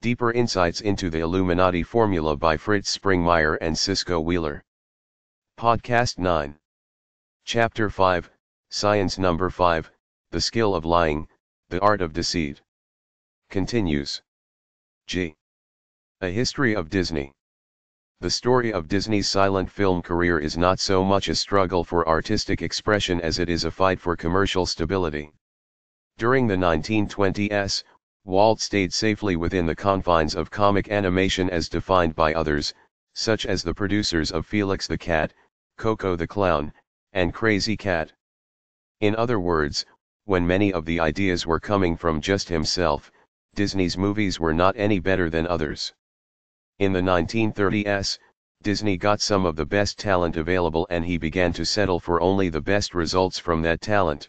Deeper Insights into the Illuminati Formula by Fritz Springmeier and Cisco Wheeler. Podcast 9. Chapter 5, Science Number 5, The Skill of Lying, The Art of Deceit. Continues. G. A History of Disney. The story of Disney's silent film career is not so much a struggle for artistic expression as it is a fight for commercial stability. During the 1920s, Walt stayed safely within the confines of comic animation as defined by others, such as the producers of Felix the Cat, Koko the Clown, and Krazy Kat. In other words, when many of the ideas were coming from just himself, Disney's movies were not any better than others. In the 1930s, Disney got some of the best talent available and he began to settle for only the best results from that talent.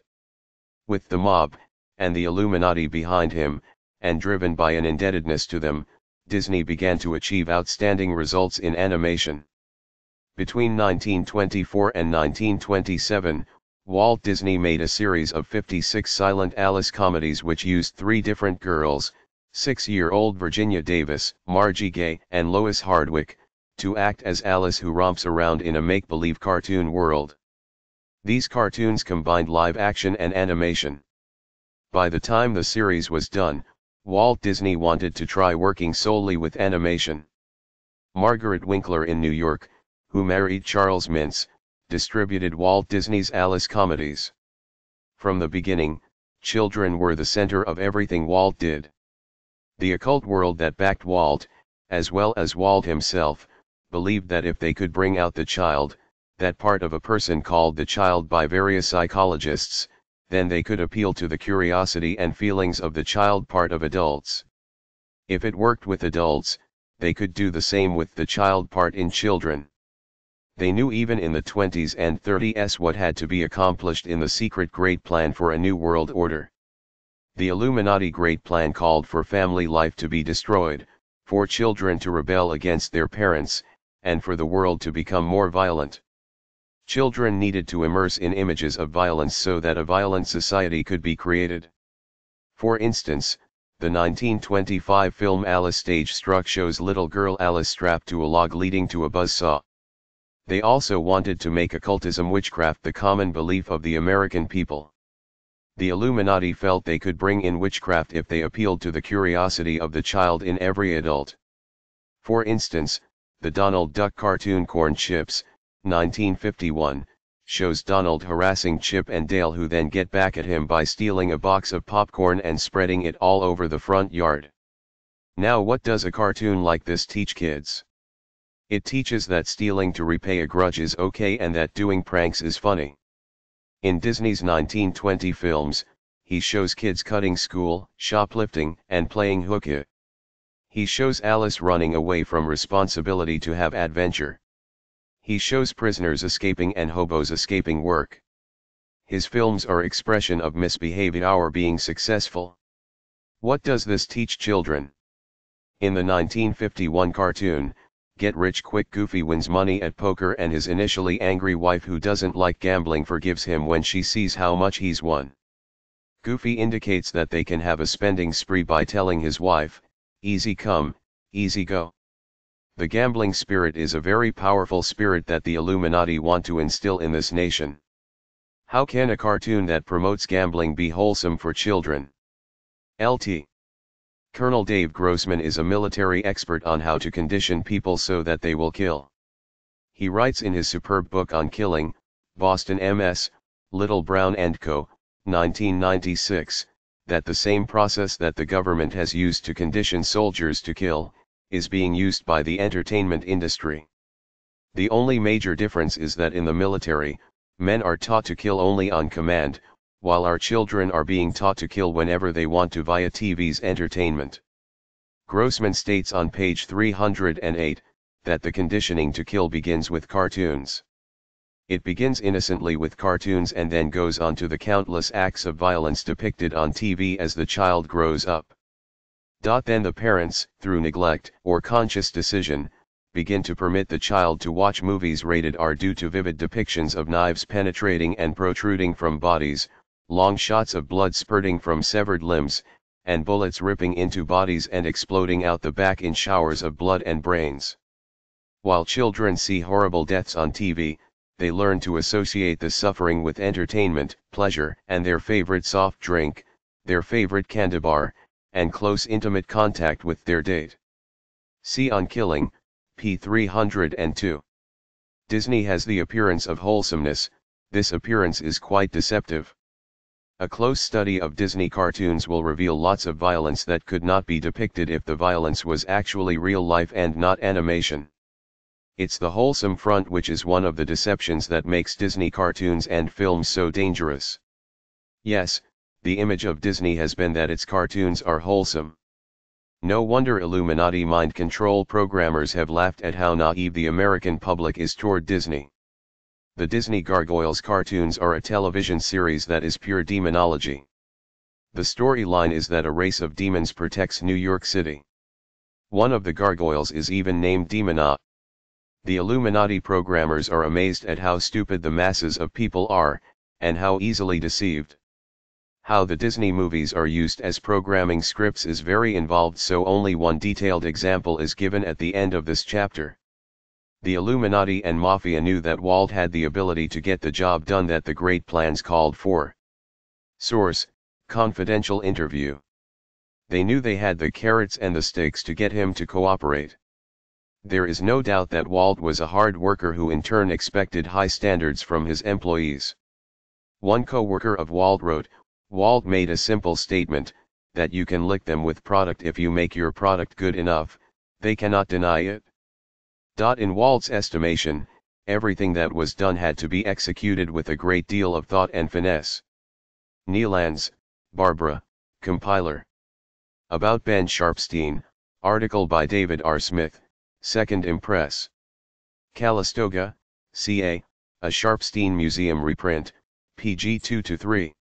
With the mob, and the Illuminati behind him, and driven by an indebtedness to them, Disney began to achieve outstanding results in animation. Between 1924 and 1927, Walt Disney made a series of 56 silent Alice comedies which used three different girls, six-year-old Virginia Davis, Margie Gay, and Lois Hardwick, to act as Alice who romps around in a make-believe cartoon world. These cartoons combined live action and animation. By the time the series was done, Walt Disney wanted to try working solely with animation. Margaret Winkler in New York, who married Charles Mintz, distributed Walt Disney's Alice comedies. From the beginning, children were the center of everything Walt did. The occult world that backed Walt, as well as Walt himself, believed that if they could bring out the child, that part of a person called the child by various psychologists, then they could appeal to the curiosity and feelings of the child part of adults. If it worked with adults, they could do the same with the child part in children. They knew even in the 20s and 30s what had to be accomplished in the secret Great Plan for a New World Order. The Illuminati Great Plan called for family life to be destroyed, for children to rebel against their parents, and for the world to become more violent. Children needed to immerse in images of violence so that a violent society could be created. For instance, the 1925 film Alice stage struck shows little girl Alice strapped to a log leading to a buzzsaw. They also wanted to make occultism witchcraft the common belief of the American people. The Illuminati felt they could bring in witchcraft if they appealed to the curiosity of the child in every adult. For instance, the Donald Duck cartoon Corn Chips, 1951, shows Donald harassing Chip and Dale who then get back at him by stealing a box of popcorn and spreading it all over the front yard. Now what does a cartoon like this teach kids? It teaches that stealing to repay a grudge is okay and that doing pranks is funny. In Disney's 1920 films, he shows kids cutting school, shoplifting, and playing hookah. He shows Alice running away from responsibility to have adventure. He shows prisoners escaping and hobos escaping work. His films are expression of misbehavior or being successful. What does this teach children? In the 1951 cartoon, Get Rich Quick Goofy wins money at poker and his initially angry wife who doesn't like gambling forgives him when she sees how much he's won. Goofy indicates that they can have a spending spree by telling his wife, easy come, easy go. The gambling spirit is a very powerful spirit that the Illuminati want to instill in this nation. How can a cartoon that promotes gambling be wholesome for children? LT. Colonel Dave Grossman is a military expert on how to condition people so that they will kill. He writes in his superb book on killing, Boston MS, Little Brown Co., 1996, that the same process that the government has used to condition soldiers to kill, is being used by the entertainment industry. The only major difference is that in the military, men are taught to kill only on command, while our children are being taught to kill whenever they want to via TV's entertainment. Grossman states on page 308, that the conditioning to kill begins with cartoons. It begins innocently with cartoons and then goes on to the countless acts of violence depicted on TV as the child grows up. Then the parents, through neglect or conscious decision, begin to permit the child to watch movies rated R due to vivid depictions of knives penetrating and protruding from bodies, long shots of blood spurting from severed limbs, and bullets ripping into bodies and exploding out the back in showers of blood and brains. While children see horrible deaths on TV, they learn to associate the suffering with entertainment, pleasure, and their favorite soft drink, their favorite candy bar, and close intimate contact with their date. See on Killing, p. 302. Disney has the appearance of wholesomeness, this appearance is quite deceptive. A close study of Disney cartoons will reveal lots of violence that could not be depicted if the violence was actually real life and not animation. It's the wholesome front which is one of the deceptions that makes Disney cartoons and films so dangerous. Yes, the image of Disney has been that its cartoons are wholesome. No wonder Illuminati mind control programmers have laughed at how naive the American public is toward Disney. The Disney Gargoyles cartoons are a television series that is pure demonology. The storyline is that a race of demons protects New York City. One of the gargoyles is even named Demona. The Illuminati programmers are amazed at how stupid the masses of people are, and how easily deceived. How the Disney movies are used as programming scripts is very involved so only one detailed example is given at the end of this chapter. The Illuminati and Mafia knew that Walt had the ability to get the job done that the great plans called for. Source, confidential interview. They knew they had the carrots and the sticks to get him to cooperate. There is no doubt that Walt was a hard worker who in turn expected high standards from his employees. One co-worker of Walt wrote, Walt made a simple statement, that you can lick them with product if you make your product good enough, they cannot deny it. In Walt's estimation, everything that was done had to be executed with a great deal of thought and finesse. Neelands, Barbara, compiler. About Ben Sharpsteen, article by David R. Smith, Second Impress. Calistoga, CA, a Sharpsteen Museum reprint, PG 2-3.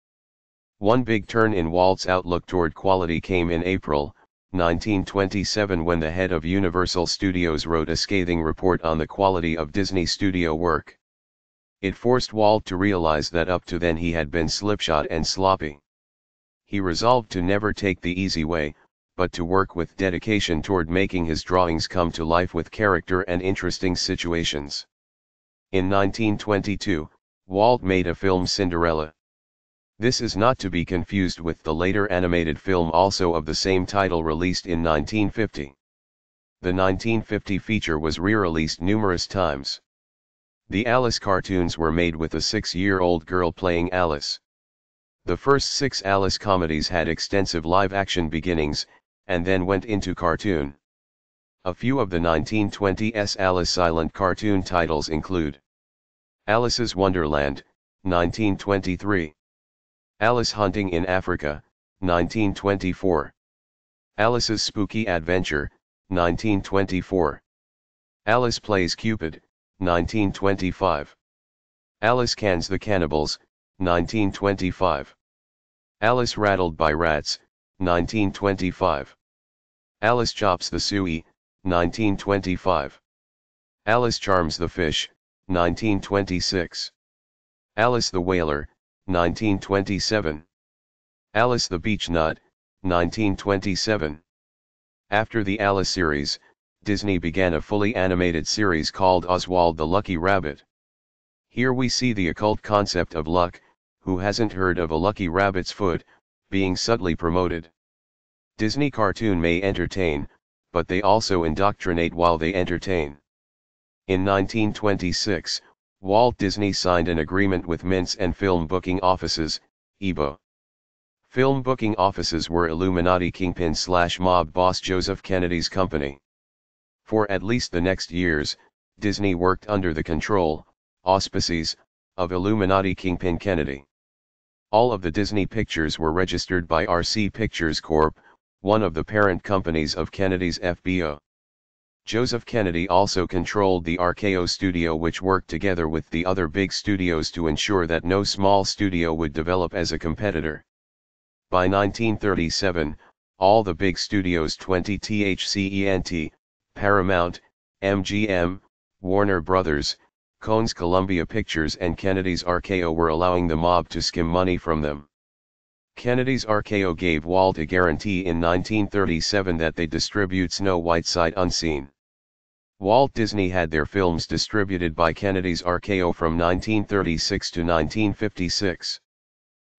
One big turn in Walt's outlook toward quality came in April, 1927 when the head of Universal Studios wrote a scathing report on the quality of Disney studio work. It forced Walt to realize that up to then he had been slipshod and sloppy. He resolved to never take the easy way, but to work with dedication toward making his drawings come to life with character and interesting situations. In 1922, Walt made a film Cinderella. This is not to be confused with the later animated film also of the same title released in 1950. The 1950 feature was re-released numerous times. The Alice cartoons were made with a six-year-old girl playing Alice. The first six Alice comedies had extensive live-action beginnings, and then went into cartoon. A few of the 1920s Alice silent cartoon titles include Alice's Wonderland, 1923. Alice Hunting in Africa, 1924. Alice's Spooky Adventure, 1924. Alice Plays Cupid, 1925. Alice Cans the Cannibals, 1925. Alice Rattled by Rats, 1925. Alice Chops the Suey, 1925. Alice Charms the Fish, 1926. Alice the Whaler, 1927. Alice the Beech Nut, 1927. After the Alice series, Disney began a fully animated series called Oswald the Lucky Rabbit. Here we see the occult concept of luck, who hasn't heard of a lucky rabbit's foot, being subtly promoted. Disney cartoon may entertain, but they also indoctrinate while they entertain. In 1926, Walt Disney signed an agreement with Mintz and Film Booking Offices, FBO. Film booking offices were Illuminati kingpin slash mob boss Joseph Kennedy's company. For at least the next years, Disney worked under the control, auspices, of Illuminati kingpin Kennedy. All of the Disney pictures were registered by RC Pictures Corp., one of the parent companies of Kennedy's FBO. Joseph Kennedy also controlled the RKO studio which worked together with the other big studios to ensure that no small studio would develop as a competitor. By 1937, all the big studios 20 THCENT, Paramount, MGM, Warner Brothers, Cohn's Columbia Pictures and Kennedy's RKO were allowing the mob to skim money from them. Kennedy's RKO gave Walt a guarantee in 1937 that they distribute Snow White sight unseen. Walt Disney had their films distributed by Kennedy's RKO from 1936 to 1956.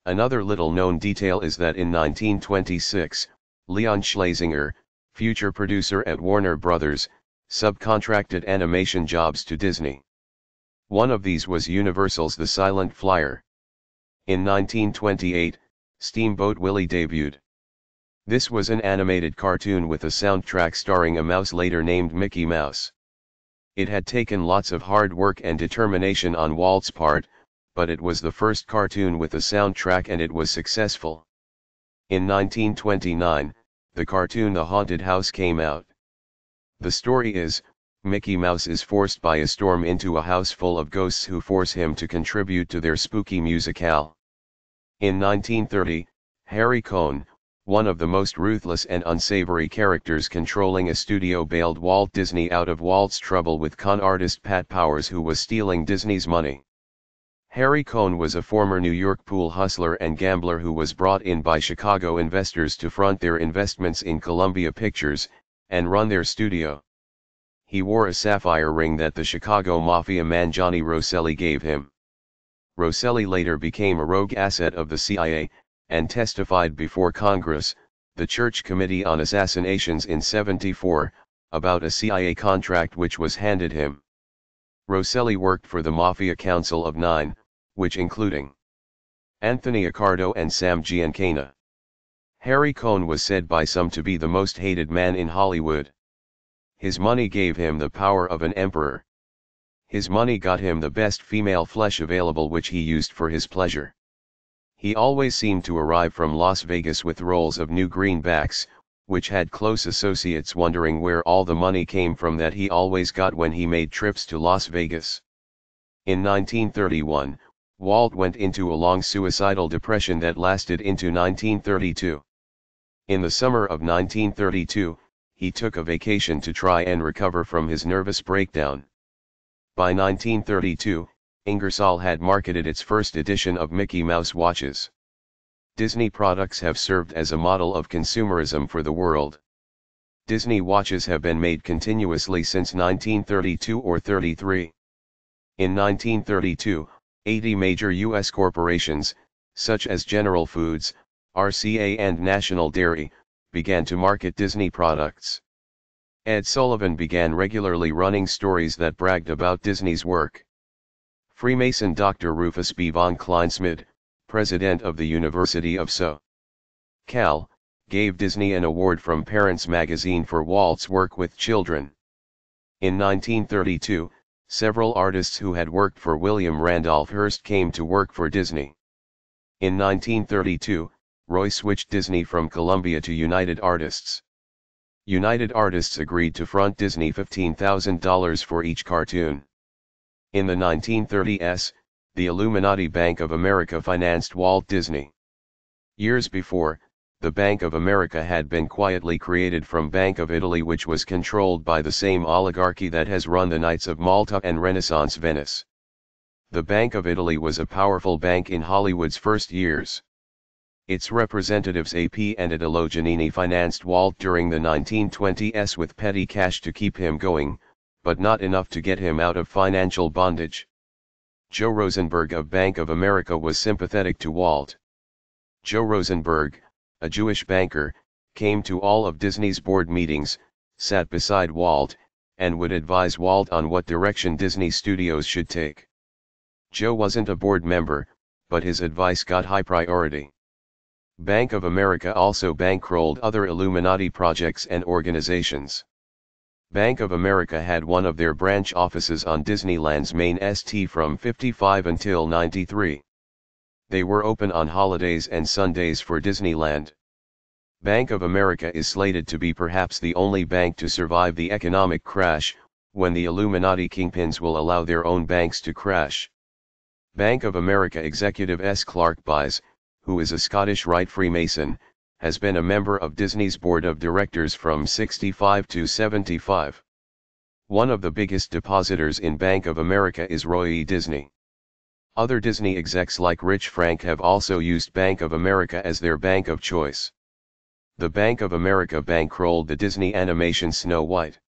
Another little known detail is that in 1926, Leon Schlesinger, future producer at Warner Brothers, subcontracted animation jobs to Disney. One of these was Universal's The Silent Flyer. In 1928, Steamboat Willie debuted. This was an animated cartoon with a soundtrack starring a mouse later named Mickey Mouse. It had taken lots of hard work and determination on Walt's part, but it was the first cartoon with a soundtrack and it was successful. In 1929, the cartoon The Haunted House came out. The story is, Mickey Mouse is forced by a storm into a house full of ghosts who force him to contribute to their spooky musicale. In 1930, Harry Cohn, one of the most ruthless and unsavory characters controlling a studio bailed Walt Disney out of Walt's trouble with con artist Pat Powers who was stealing Disney's money. Harry Cohn was a former New York pool hustler and gambler who was brought in by Chicago investors to front their investments in Columbia Pictures, and run their studio. He wore a sapphire ring that the Chicago Mafia man Johnny Rosselli gave him. Rosselli later became a rogue asset of the CIA, and testified before Congress, the Church Committee on Assassinations in 74, about a CIA contract which was handed him. Rosselli worked for the Mafia Council of Nine, which including Anthony Accardo and Sam Giancana. Harry Cohn was said by some to be the most hated man in Hollywood. His money gave him the power of an emperor. His money got him the best female flesh available which he used for his pleasure. He always seemed to arrive from Las Vegas with rolls of new greenbacks, which had close associates wondering where all the money came from that he always got when he made trips to Las Vegas. In 1931, Walt went into a long suicidal depression that lasted into 1932. In the summer of 1932, he took a vacation to try and recover from his nervous breakdown. By 1932, Ingersoll had marketed its first edition of Mickey Mouse watches. Disney products have served as a model of consumerism for the world. Disney watches have been made continuously since 1932 or 33. In 1932, 80 major U.S. corporations, such as General Foods, RCA and National Dairy, began to market Disney products. Ed Sullivan began regularly running stories that bragged about Disney's work. Freemason Dr. Rufus B. von Kleinsmid, president of the University of So. Cal, gave Disney an award from Parents magazine for Walt's work with children. In 1932, several artists who had worked for William Randolph Hearst came to work for Disney. In 1932, Roy switched Disney from Columbia to United Artists. United Artists agreed to front Disney $15,000 for each cartoon. In the 1930s, the Illuminati Bank of America financed Walt Disney. Years before, the Bank of America had been quietly created from Bank of Italy which was controlled by the same oligarchy that has run the Knights of Malta and Renaissance Venice. The Bank of Italy was a powerful bank in Hollywood's first years. Its representatives AP and Italo Giannini financed Walt during the 1920s with petty cash to keep him going, but not enough to get him out of financial bondage. Joe Rosenberg of Bank of America was sympathetic to Walt. Joe Rosenberg, a Jewish banker, came to all of Disney's board meetings, sat beside Walt, and would advise Walt on what direction Disney Studios should take. Joe wasn't a board member, but his advice got high priority. Bank of America also bankrolled other Illuminati projects and organizations. Bank of America had one of their branch offices on Disneyland's main ST from 55 until 93. They were open on holidays and Sundays for Disneyland. Bank of America is slated to be perhaps the only bank to survive the economic crash, when the Illuminati kingpins will allow their own banks to crash. Bank of America executive S. Clark Buys, who is a Scottish Rite Freemason, has been a member of Disney's board of directors from 65 to 75. One of the biggest depositors in Bank of America is Roy E. Disney. Other Disney execs like Rich Frank have also used Bank of America as their bank of choice. The Bank of America bankrolled the Disney animation Snow White.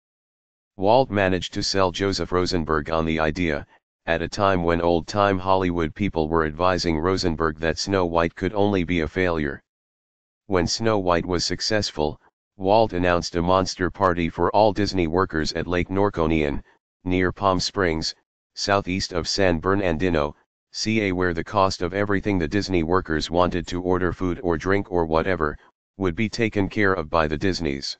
Walt managed to sell Joseph Rosenberg on the idea, at a time when old-time Hollywood people were advising Rosenberg that Snow White could only be a failure. When Snow White was successful, Walt announced a monster party for all Disney workers at Lake Norconian, near Palm Springs, southeast of San Bernardino, CA where the cost of everything the Disney workers wanted to order food or drink or whatever, would be taken care of by the Disneys.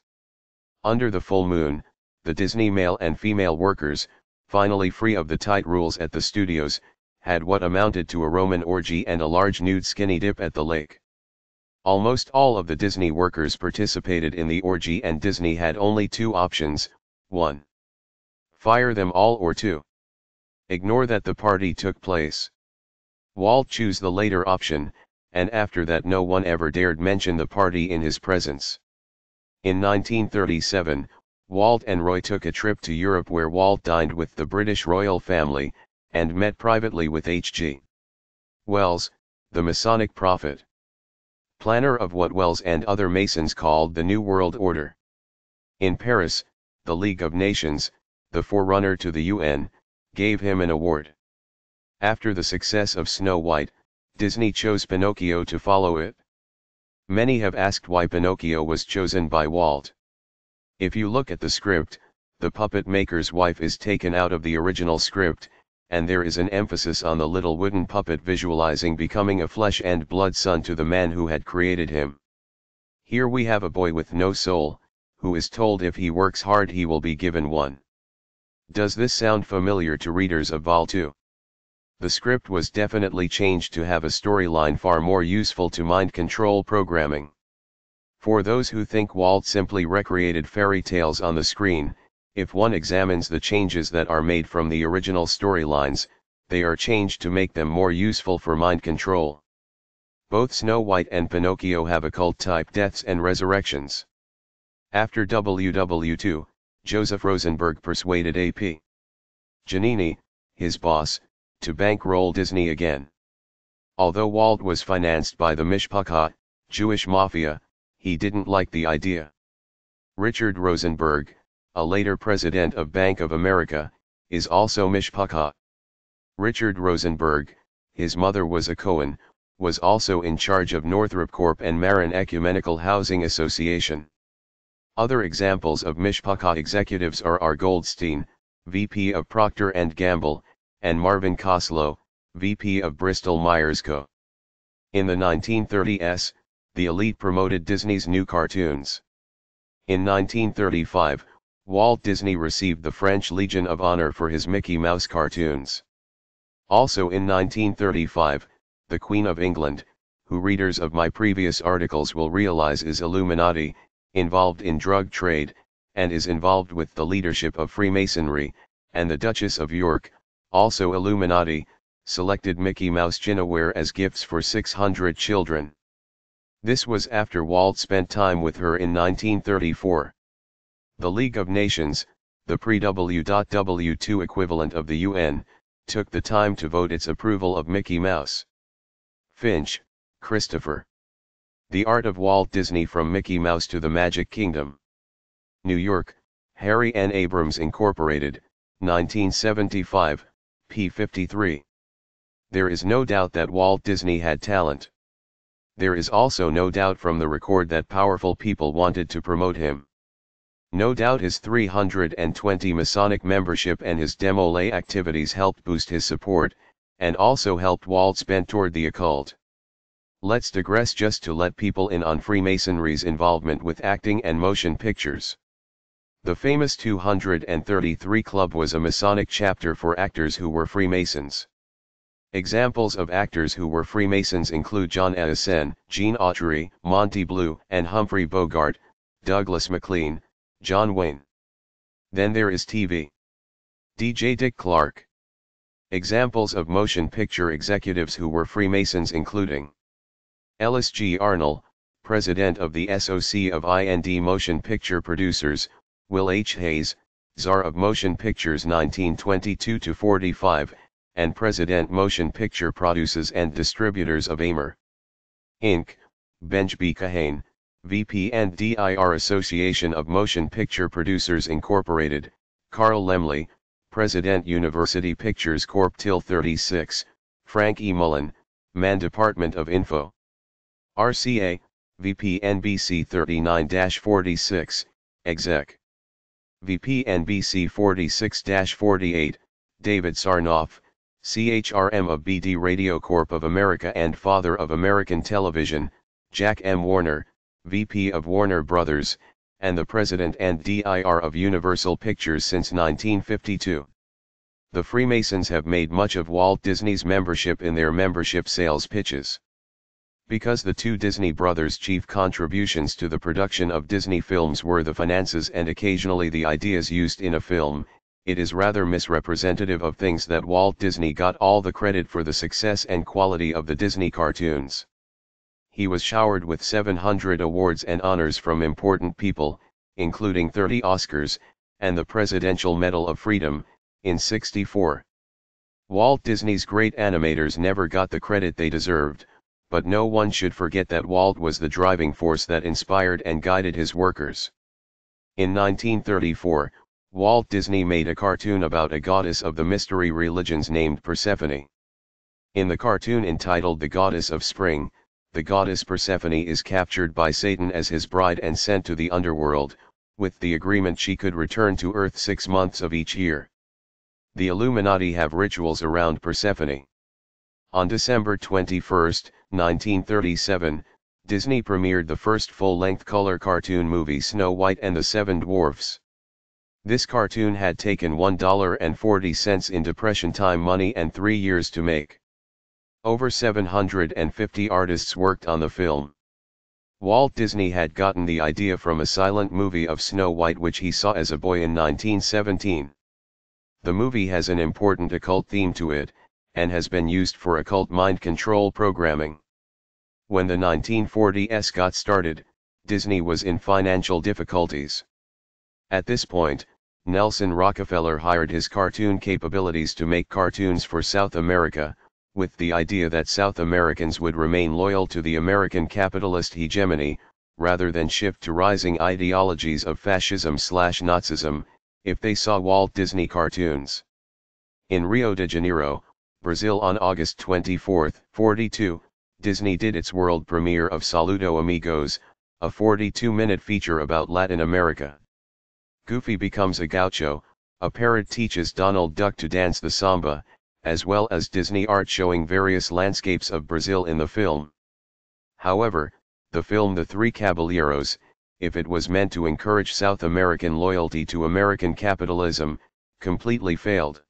Under the full moon, the Disney male and female workers, finally free of the tight rules at the studios, had what amounted to a Roman orgy and a large nude skinny dip at the lake. Almost all of the Disney workers participated in the orgy and Disney had only two options, 1. Fire them all or 2. Ignore that the party took place. Walt chose the later option, and after that no one ever dared mention the party in his presence. In 1937, Walt and Roy took a trip to Europe where Walt dined with the British royal family, and met privately with H.G. Wells, the Masonic prophet. Planner of what Wells and other Masons called the New World Order. In Paris, the League of Nations, the forerunner to the UN, gave him an award. After the success of Snow White, Disney chose Pinocchio to follow it. Many have asked why Pinocchio was chosen by Walt. If you look at the script, the puppet maker's wife is taken out of the original script, and there is an emphasis on the little wooden puppet visualizing becoming a flesh and blood son to the man who had created him. Here we have a boy with no soul, who is told if he works hard he will be given one. Does this sound familiar to readers of Vol 2? the script was definitely changed to have a storyline far more useful to mind control programming. For those who think Walt simply recreated fairy tales on the screen, if one examines the changes that are made from the original storylines, they are changed to make them more useful for mind control. Both Snow White and Pinocchio have occult-type deaths and resurrections. After WW2, Joseph Rosenberg persuaded A.P. Giannini, his boss, to bankroll Disney again. Although Walt was financed by the Mishpacha, Jewish mafia, he didn't like the idea. Richard Rosenberg, a later president of Bank of America, is also Mishpacha. Richard Rosenberg, his mother was a Cohen, was also in charge of Northrop Corp and Marin Ecumenical Housing Association. Other examples of Mishpacha executives are R. Goldstein, VP of Procter & Gamble, and Marvin Coslow, VP of Bristol Myers Co. In the 1930s, the elite promoted Disney's new cartoons. In 1935, Walt Disney received the French Legion of Honor for his Mickey Mouse cartoons. Also in 1935, the Queen of England, who readers of my previous articles will realize is Illuminati, involved in drug trade, and is involved with the leadership of Freemasonry, and the Duchess of York, also Illuminati, selected Mickey Mouse Ginnaware as gifts for 600 children. This was after Walt spent time with her in 1934. The League of Nations, the pre-W.W2 equivalent of the UN, took the time to vote its approval of Mickey Mouse. Finch, Christopher. The Art of Walt Disney from Mickey Mouse to the Magic Kingdom. New York, Harry N. Abrams Incorporated, 1975, p53. There is no doubt that Walt Disney had talent. There is also no doubt from the record that powerful people wanted to promote him. No doubt his 320 Masonic membership and his Demolay activities helped boost his support, and also helped Walt spend toward the occult. Let's digress just to let people in on Freemasonry's involvement with acting and motion pictures. The famous 233 Club was a Masonic chapter for actors who were Freemasons. Examples of actors who were Freemasons include John Addison, Gene Autry, Monte Blue, and Humphrey Bogart, Douglas MacLean, John Wayne. Then there is TV. DJ Dick Clark. Examples of motion picture executives who were Freemasons including Ellis G. Arnold, President of the SOC of IND Motion Picture Producers, Will H. Hays, Czar of Motion Pictures 1922-45, and President Motion Picture Producers and Distributors of Amer. Inc., Benj B. Kahane, VP and DIR Association of Motion Picture Producers Incorporated, Carl Laemmle, President University Pictures Corp. Till 36, Frank E. Mullen, Man Department of Info. RCA, VP NBC 39-46, Exec. VP NBC 46-48, David Sarnoff, CHRM of BD Radio Corp of America and father of American television, Jack M. Warner, VP of Warner Brothers, and the president and DIR of Universal Pictures since 1952. The Freemasons have made much of Walt Disney's membership in their membership sales pitches. Because the two Disney brothers' chief contributions to the production of Disney films were the finances and occasionally the ideas used in a film, it is rather misrepresentative of things that Walt Disney got all the credit for the success and quality of the Disney cartoons. He was showered with 700 awards and honors from important people, including 30 Oscars, and the Presidential Medal of Freedom, in 64. Walt Disney's great animators never got the credit they deserved, but no one should forget that Walt was the driving force that inspired and guided his workers. In 1934, Walt Disney made a cartoon about a goddess of the mystery religions named Persephone. In the cartoon entitled The Goddess of Spring, the goddess Persephone is captured by Satan as his bride and sent to the underworld, with the agreement she could return to Earth six months of each year. The Illuminati have rituals around Persephone. On December 21, 1937, Disney premiered the first full-length color cartoon movie Snow White and the Seven Dwarfs. This cartoon had taken $1.40 in Depression time money and three years to make. Over 750 artists worked on the film. Walt Disney had gotten the idea from a silent movie of Snow White which he saw as a boy in 1917. The movie has an important occult theme to it, and has been used for occult mind control programming. When the 1940s got started, Disney was in financial difficulties. At this point, Nelson Rockefeller hired his cartoon capabilities to make cartoons for South America, with the idea that South Americans would remain loyal to the American capitalist hegemony, rather than shift to rising ideologies of fascism-slash-Nazism, if they saw Walt Disney cartoons. In Rio de Janeiro, Brazil on August 24, 42, Disney did its world premiere of Saludo Amigos, a 42-minute feature about Latin America. Goofy becomes a gaucho, a parrot teaches Donald Duck to dance the samba, as well as Disney art showing various landscapes of Brazil in the film. However, the film The Three Caballeros, if it was meant to encourage South American loyalty to American capitalism, completely failed.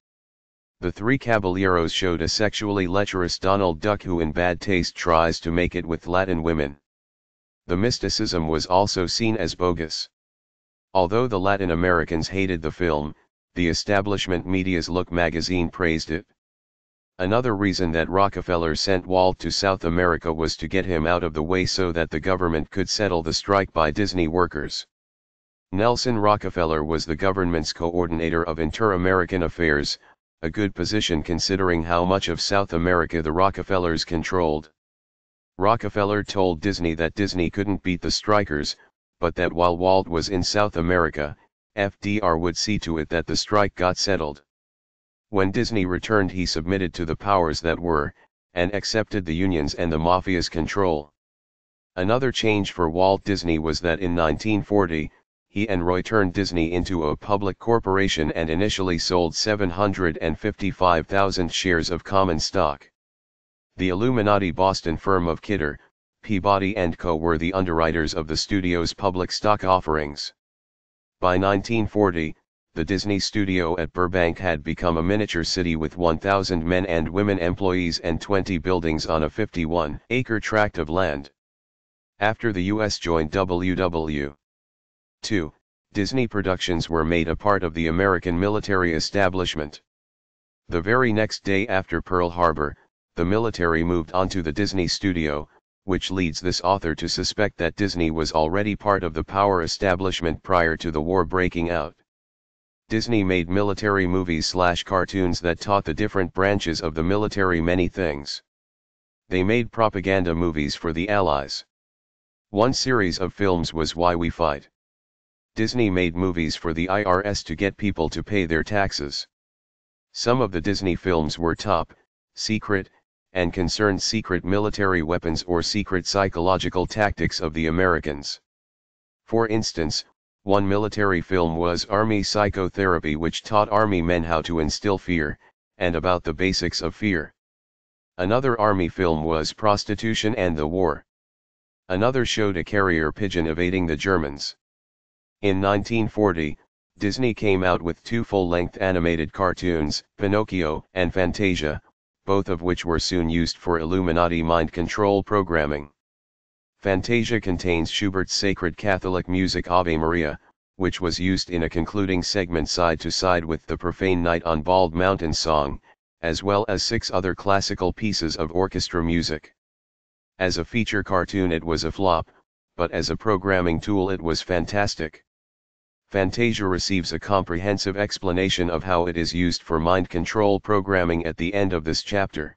The Three Caballeros showed a sexually lecherous Donald Duck who in bad taste tries to make it with Latin women. The mysticism was also seen as bogus. Although the Latin Americans hated the film, the establishment media's Look magazine praised it. Another reason that Rockefeller sent Walt to South America was to get him out of the way so that the government could settle the strike by Disney workers. Nelson Rockefeller was the government's coordinator of inter-American affairs, a good position considering how much of South America the Rockefellers controlled. Rockefeller told Disney that Disney couldn't beat the strikers, but that while Walt was in South America, FDR would see to it that the strike got settled. When Disney returned he submitted to the powers that were, and accepted the unions and the mafia's control. Another change for Walt Disney was that in 1940, he and Roy turned Disney into a public corporation and initially sold 755,000 shares of common stock. The Illuminati Boston firm of Kidder, Peabody & Co. were the underwriters of the studio's public stock offerings. By 1940, the Disney studio at Burbank had become a miniature city with 1,000 men and women employees and 20 buildings on a 51-acre tract of land. After the U.S. joined WW. 2, Disney productions were made a part of the American military establishment. The very next day after Pearl Harbor, the military moved onto the Disney studio, which leads this author to suspect that Disney was already part of the power establishment prior to the war breaking out. Disney made military movies slash cartoons that taught the different branches of the military many things. They made propaganda movies for the Allies. One series of films was Why We Fight. Disney made movies for the IRS to get people to pay their taxes. Some of the Disney films were top, secret, and concerned secret military weapons or secret psychological tactics of the Americans. For instance, one military film was Army Psychotherapy which taught Army men how to instill fear, and about the basics of fear. Another Army film was Prostitution and the War. Another showed a carrier pigeon evading the Germans. In 1940, Disney came out with two full-length animated cartoons, Pinocchio and Fantasia, both of which were soon used for Illuminati mind control programming. Fantasia contains Schubert's sacred Catholic music Ave Maria, which was used in a concluding segment side to side with the profane Night on Bald Mountain song, as well as six other classical pieces of orchestra music. As a feature cartoon it was a flop, but as a programming tool it was fantastic. Fantasia receives a comprehensive explanation of how it is used for mind control programming at the end of this chapter.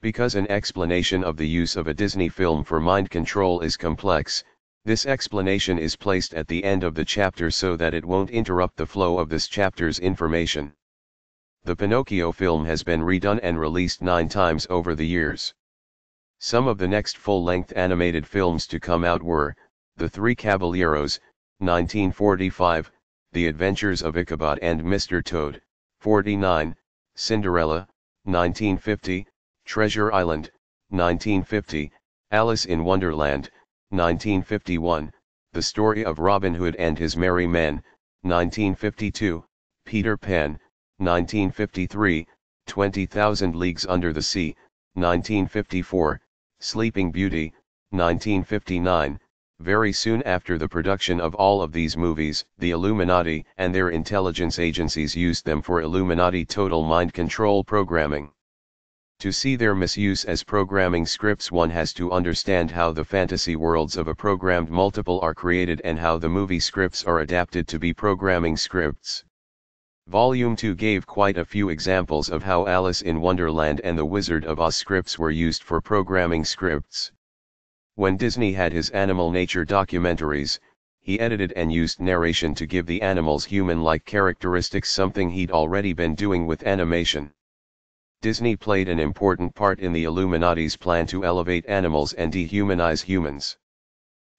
Because an explanation of the use of a Disney film for mind control is complex, this explanation is placed at the end of the chapter so that it won't interrupt the flow of this chapter's information. The Pinocchio film has been redone and released nine times over the years. Some of the next full-length animated films to come out were, The Three Caballeros, 1945, The Adventures of Ichabod and Mr. Toad, 49, Cinderella, 1950, Treasure Island, 1950, Alice in Wonderland, 1951, The Story of Robin Hood and His Merry Men, 1952, Peter Pan, 1953, 20,000 Leagues Under the Sea, 1954, Sleeping Beauty, 1959, very soon after the production of all of these movies, the Illuminati and their intelligence agencies used them for Illuminati total mind control programming. To see their misuse as programming scripts one has to understand how the fantasy worlds of a programmed multiple are created and how the movie scripts are adapted to be programming scripts. Volume 2 gave quite a few examples of how Alice in Wonderland and The Wizard of Oz scripts were used for programming scripts. When Disney had his animal nature documentaries, he edited and used narration to give the animals human-like characteristics something he'd already been doing with animation. Disney played an important part in the Illuminati's plan to elevate animals and dehumanize humans.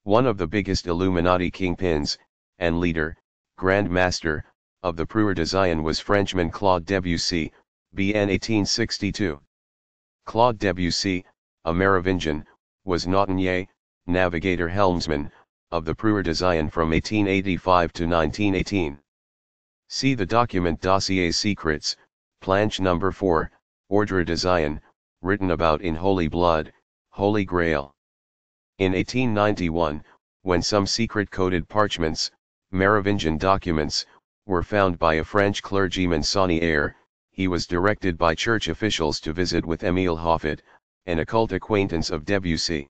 One of the biggest Illuminati kingpins, and leader, Grand Master, of the Prieuré de Sion was Frenchman Claude Debussy, BN 1862. Claude Debussy, a Merovingian, was Nautonnier, navigator helmsman, of the Prieuré de Sion from 1885 to 1918. See the document Dossier Secrets, planche number 4, Ordre des Zion, written about in Holy Blood, Holy Grail. In 1891, when some secret coded parchments, Merovingian documents, were found by a French clergyman Saunière, he was directed by church officials to visit with Émile Hoffet, an occult acquaintance of Debussy.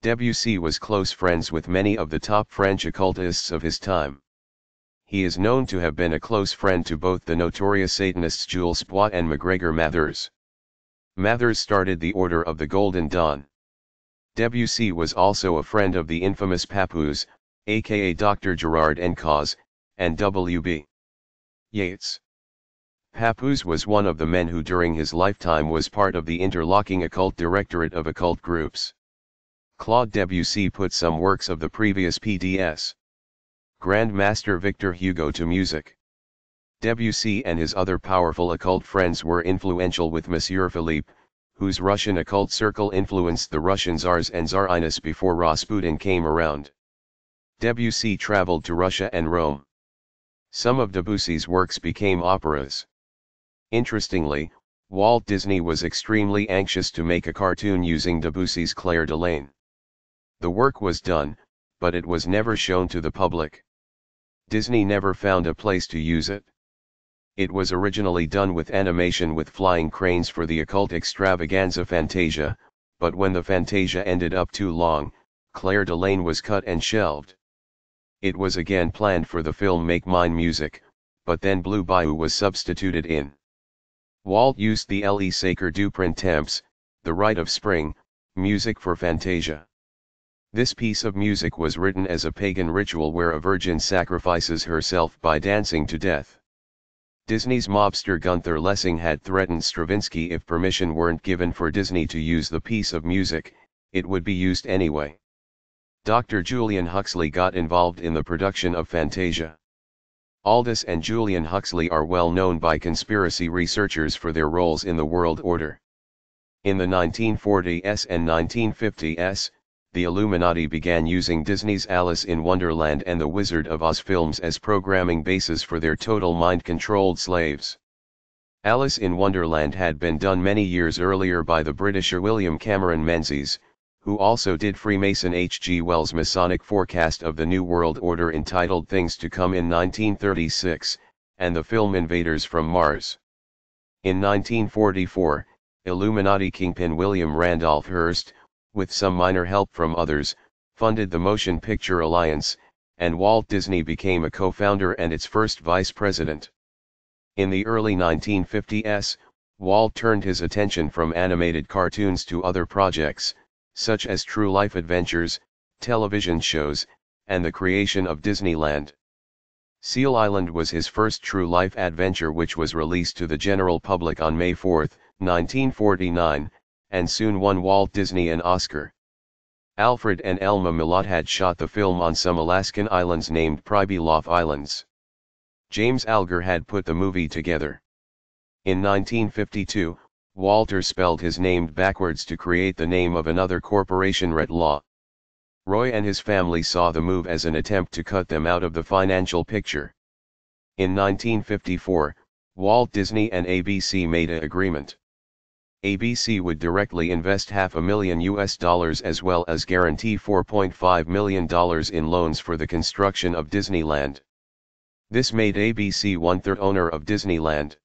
Debussy was close friends with many of the top French occultists of his time. He is known to have been a close friend to both the notorious Satanists Jules Bois and MacGregor Mathers. Mathers started the Order of the Golden Dawn. Debussy was also a friend of the infamous Papus, aka Dr. Gerard Encausse, and W.B. Yeats. Papus was one of the men who during his lifetime was part of the interlocking occult directorate of occult groups. Claude Debussy put some works of the previous PDS. Grand Master Victor Hugo to music. Debussy and his other powerful occult friends were influential with Monsieur Philippe, whose Russian occult circle influenced the Russian Tsars and Tsarines before Rasputin came around. Debussy traveled to Russia and Rome. Some of Debussy's works became operas. Interestingly, Walt Disney was extremely anxious to make a cartoon using Debussy's Clair de Lune. The work was done, but it was never shown to the public. Disney never found a place to use it. It was originally done with animation with flying cranes for the occult extravaganza Fantasia, but when the Fantasia ended up too long, Clair de Lune was cut and shelved. It was again planned for the film Make Mine Music, but then Blue Bayou was substituted in. Walt used the Le Sacre du Printemps, the Rite of Spring, music for Fantasia. This piece of music was written as a pagan ritual where a virgin sacrifices herself by dancing to death. Disney's mobster Gunther Lessing had threatened Stravinsky if permission weren't given for Disney to use the piece of music, it would be used anyway. Dr. Julian Huxley got involved in the production of Fantasia. Aldous and Julian Huxley are well known by conspiracy researchers for their roles in the world order. In the 1940s and 1950s, the Illuminati began using Disney's Alice in Wonderland and The Wizard of Oz films as programming bases for their total mind-controlled slaves. Alice in Wonderland had been done many years earlier by the Britisher William Cameron Menzies, who also did Freemason H. G. Wells' Masonic forecast of the New World Order entitled Things to Come in 1936, and the film Invaders from Mars. In 1944, Illuminati kingpin William Randolph Hearst, with some minor help from others, funded the Motion Picture Alliance, and Walt Disney became a co-founder and its first vice president. In the early 1950s, Walt turned his attention from animated cartoons to other projects, such as true life adventures, television shows, and the creation of Disneyland. Seal Island was his first true life adventure which was released to the general public on May 4, 1949, and soon won Walt Disney an Oscar. Alfred and Elma Milotte had shot the film on some Alaskan islands named Pribilof Islands. James Algar had put the movie together. In 1952, Walter spelled his name backwards to create the name of another corporation Retlaw. Roy and his family saw the move as an attempt to cut them out of the financial picture. In 1954, Walt Disney and ABC made an agreement. ABC would directly invest half a million US dollars as well as guarantee $4.5 million in loans for the construction of Disneyland. This made ABC one-third owner of Disneyland.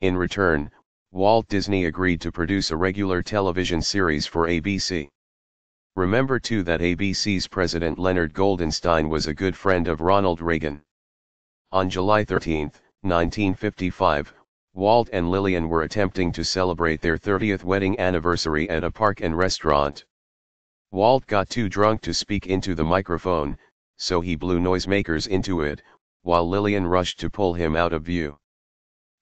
In return, Walt Disney agreed to produce a regular television series for ABC. Remember too that ABC's president Leonard Goldenstein was a good friend of Ronald Reagan. On July 13, 1955, Walt and Lillian were attempting to celebrate their 30th wedding anniversary at a park and restaurant. Walt got too drunk to speak into the microphone, so he blew noisemakers into it, while Lillian rushed to pull him out of view.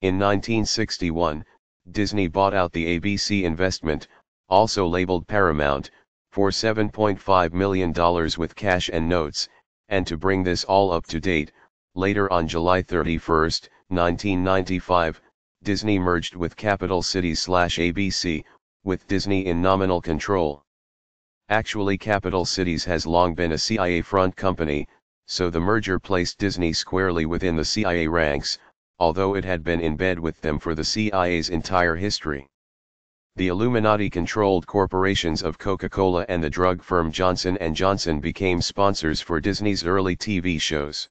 In 1961, Disney bought out the ABC investment, also labeled Paramount, for $7.5 million with cash and notes, and to bring this all up to date, later on July 31, 1995, Disney merged with Capital Cities ABC, with Disney in nominal control. Actually Capital Cities has long been a CIA front company, so the merger placed Disney squarely within the CIA ranks, although it had been in bed with them for the CIA's entire history. The Illuminati-controlled corporations of Coca-Cola and the drug firm Johnson & Johnson became sponsors for Disney's early TV shows.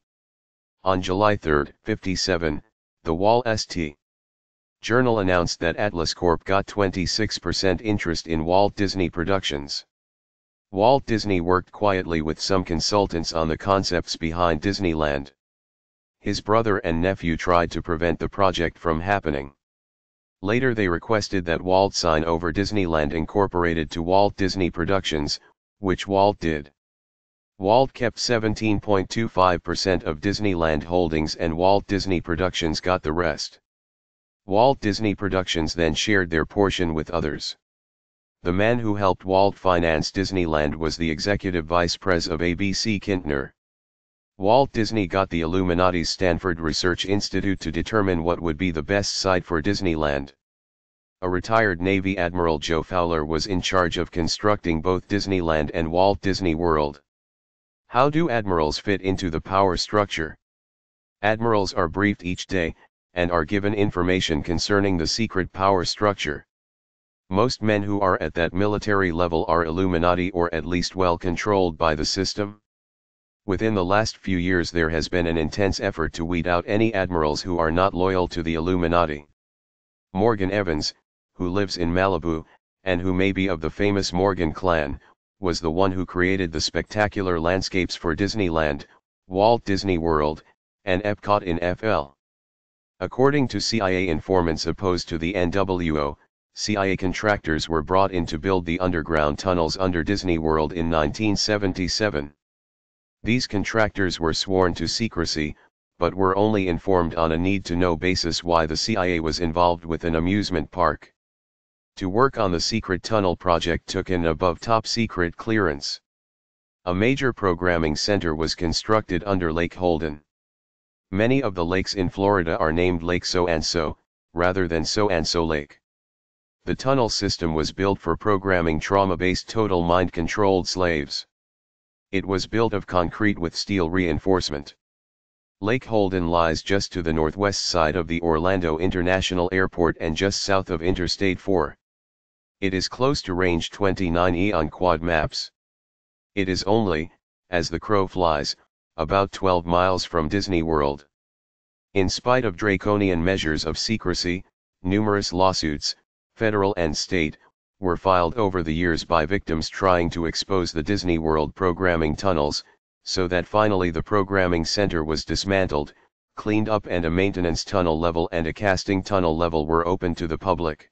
On July 3, 57, the Wall St. Journal announced that Atlas Corp got 26% interest in Walt Disney Productions. Walt Disney worked quietly with some consultants on the concepts behind Disneyland. His brother and nephew tried to prevent the project from happening. Later they requested that Walt sign over Disneyland Incorporated to Walt Disney Productions, which Walt did. Walt kept 17.25% of Disneyland Holdings and Walt Disney Productions got the rest. Walt Disney Productions then shared their portion with others. The man who helped Walt finance Disneyland was the executive vice pres of ABC Kintner. Walt Disney got the Illuminati's Stanford Research Institute to determine what would be the best site for Disneyland. A retired Navy Admiral Joe Fowler was in charge of constructing both Disneyland and Walt Disney World. How do admirals fit into the power structure? Admirals are briefed each day, and are given information concerning the secret power structure. Most men who are at that military level are Illuminati or at least well controlled by the system. Within the last few years there has been an intense effort to weed out any admirals who are not loyal to the Illuminati. Morgan Evans, who lives in Malibu, and who may be of the famous Morgan clan, was the one who created the spectacular landscapes for Disneyland, Walt Disney World, and Epcot in FL. According to CIA informants opposed to the NWO, CIA contractors were brought in to build the underground tunnels under Disney World in 1977. These contractors were sworn to secrecy, but were only informed on a need-to-know basis why the CIA was involved with an amusement park. To work on the secret tunnel project took an above top secret clearance. A major programming center was constructed under Lake Holden. Many of the lakes in Florida are named Lake So-and-so, rather than So-and-so Lake. The tunnel system was built for programming trauma-based total mind-controlled slaves. It was built of concrete with steel reinforcement. Lake Holden lies just to the northwest side of the Orlando International Airport and just south of Interstate 4. It is close to range 29E on quad maps. It is only, as the crow flies, about 12 miles from Disney World. In spite of draconian measures of secrecy, numerous lawsuits, federal and state, were filed over the years by victims trying to expose the Disney World programming tunnels, so that finally the programming center was dismantled, cleaned up and a maintenance tunnel level and a casting tunnel level were opened to the public.